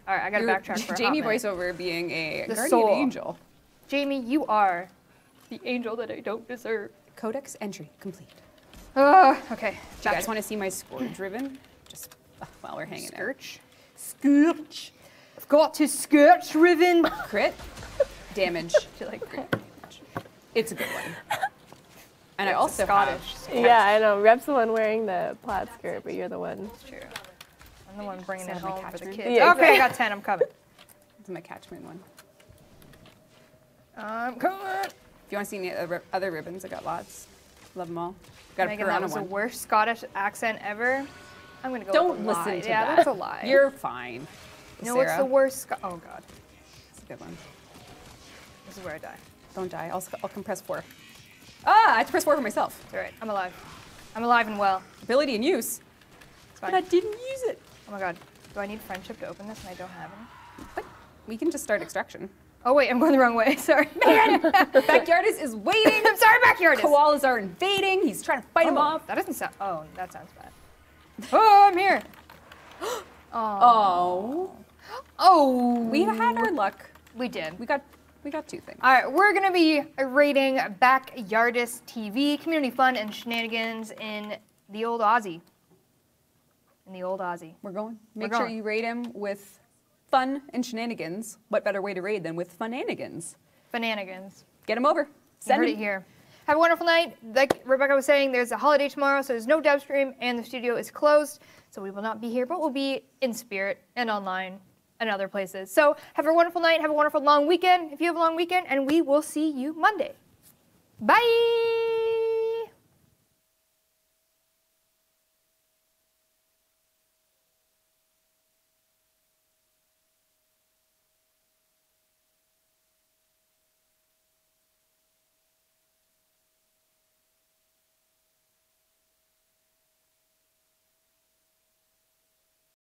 Speaker 4: All right, I gotta
Speaker 5: Your
Speaker 4: backtrack for a
Speaker 5: Jamie voiceover being a
Speaker 4: The
Speaker 5: guardian
Speaker 4: soul.
Speaker 5: angel.
Speaker 4: Jamie, you are the angel that I don't deserve.
Speaker 5: Codex entry complete.
Speaker 4: Uh, okay.
Speaker 5: Do you guys want to see my Scourge Riven? Just uh, while we're hanging out.
Speaker 4: Scourge? Scourge. I've got to scourge Riven.
Speaker 5: Crit damage.
Speaker 4: Do you like that?
Speaker 5: It's a good one. And I also
Speaker 4: Scottish.
Speaker 5: have
Speaker 6: Yeah, I know. Rep's the one wearing the plaid skirt, but you're the one.
Speaker 4: It's true. I'm the one bringing it
Speaker 5: Is that my
Speaker 4: home for the
Speaker 5: catchment?
Speaker 4: kids.
Speaker 6: Yeah,
Speaker 4: okay, I got 10. I'm coming.
Speaker 5: it's my catchment one.
Speaker 4: I'm coming.
Speaker 5: You want to see any other, other Rivens, I got lots. Love them all. Got a
Speaker 4: Megan, that
Speaker 5: Piranha
Speaker 4: was the worst Scottish accent ever. I'm gonna go
Speaker 5: Don't
Speaker 4: a
Speaker 5: listen
Speaker 4: lie.
Speaker 5: to
Speaker 4: yeah,
Speaker 5: that.
Speaker 4: that's a lie.
Speaker 5: You're fine.
Speaker 4: No, know what's the worst? Sco- oh god,
Speaker 5: It's a good one.
Speaker 4: this is where I die.
Speaker 5: Don't die. I'll, I'll compress four. Ah, I had to press four for myself.
Speaker 4: It's alright. I'm alive. I'm alive and well.
Speaker 5: Ability and use.
Speaker 4: It's
Speaker 5: But. I didn't use it.
Speaker 4: Oh my god. Do I need friendship to open this and I don't have any?
Speaker 5: But we can just start extraction.
Speaker 4: Oh wait, I'm going the wrong way. Sorry.
Speaker 5: Man, backyardist is waiting.
Speaker 4: I'm sorry, backyardist.
Speaker 5: Koalas are invading. He's trying to fight him
Speaker 4: Oh,
Speaker 5: off.
Speaker 4: That doesn't sound. Oh, that sounds bad. Oh, I'm here. Oh.
Speaker 5: oh.
Speaker 4: Oh,
Speaker 5: We had our luck.
Speaker 4: we did.
Speaker 5: We got we got two things.
Speaker 4: All right, we're gonna be rating Backyardist TV, community fun and shenanigans in the old Aussie. In the old Aussie.
Speaker 5: We're going.
Speaker 4: We're
Speaker 5: Make sure
Speaker 4: going.
Speaker 5: you raid him with fun and shenanigans. What better way to raid than with funanigans?
Speaker 4: Fananigans.
Speaker 5: Get him over.
Speaker 4: You
Speaker 5: Send
Speaker 4: heard
Speaker 5: him.
Speaker 4: it here. Have a wonderful night. Like Rebecca was saying, there's a holiday tomorrow, so there's no dev stream and the studio is closed. So we will not be here, but we'll be in spirit and online and other places. So have a wonderful night. Have a wonderful long weekend if you have a long weekend, and we will see you Monday. Bye.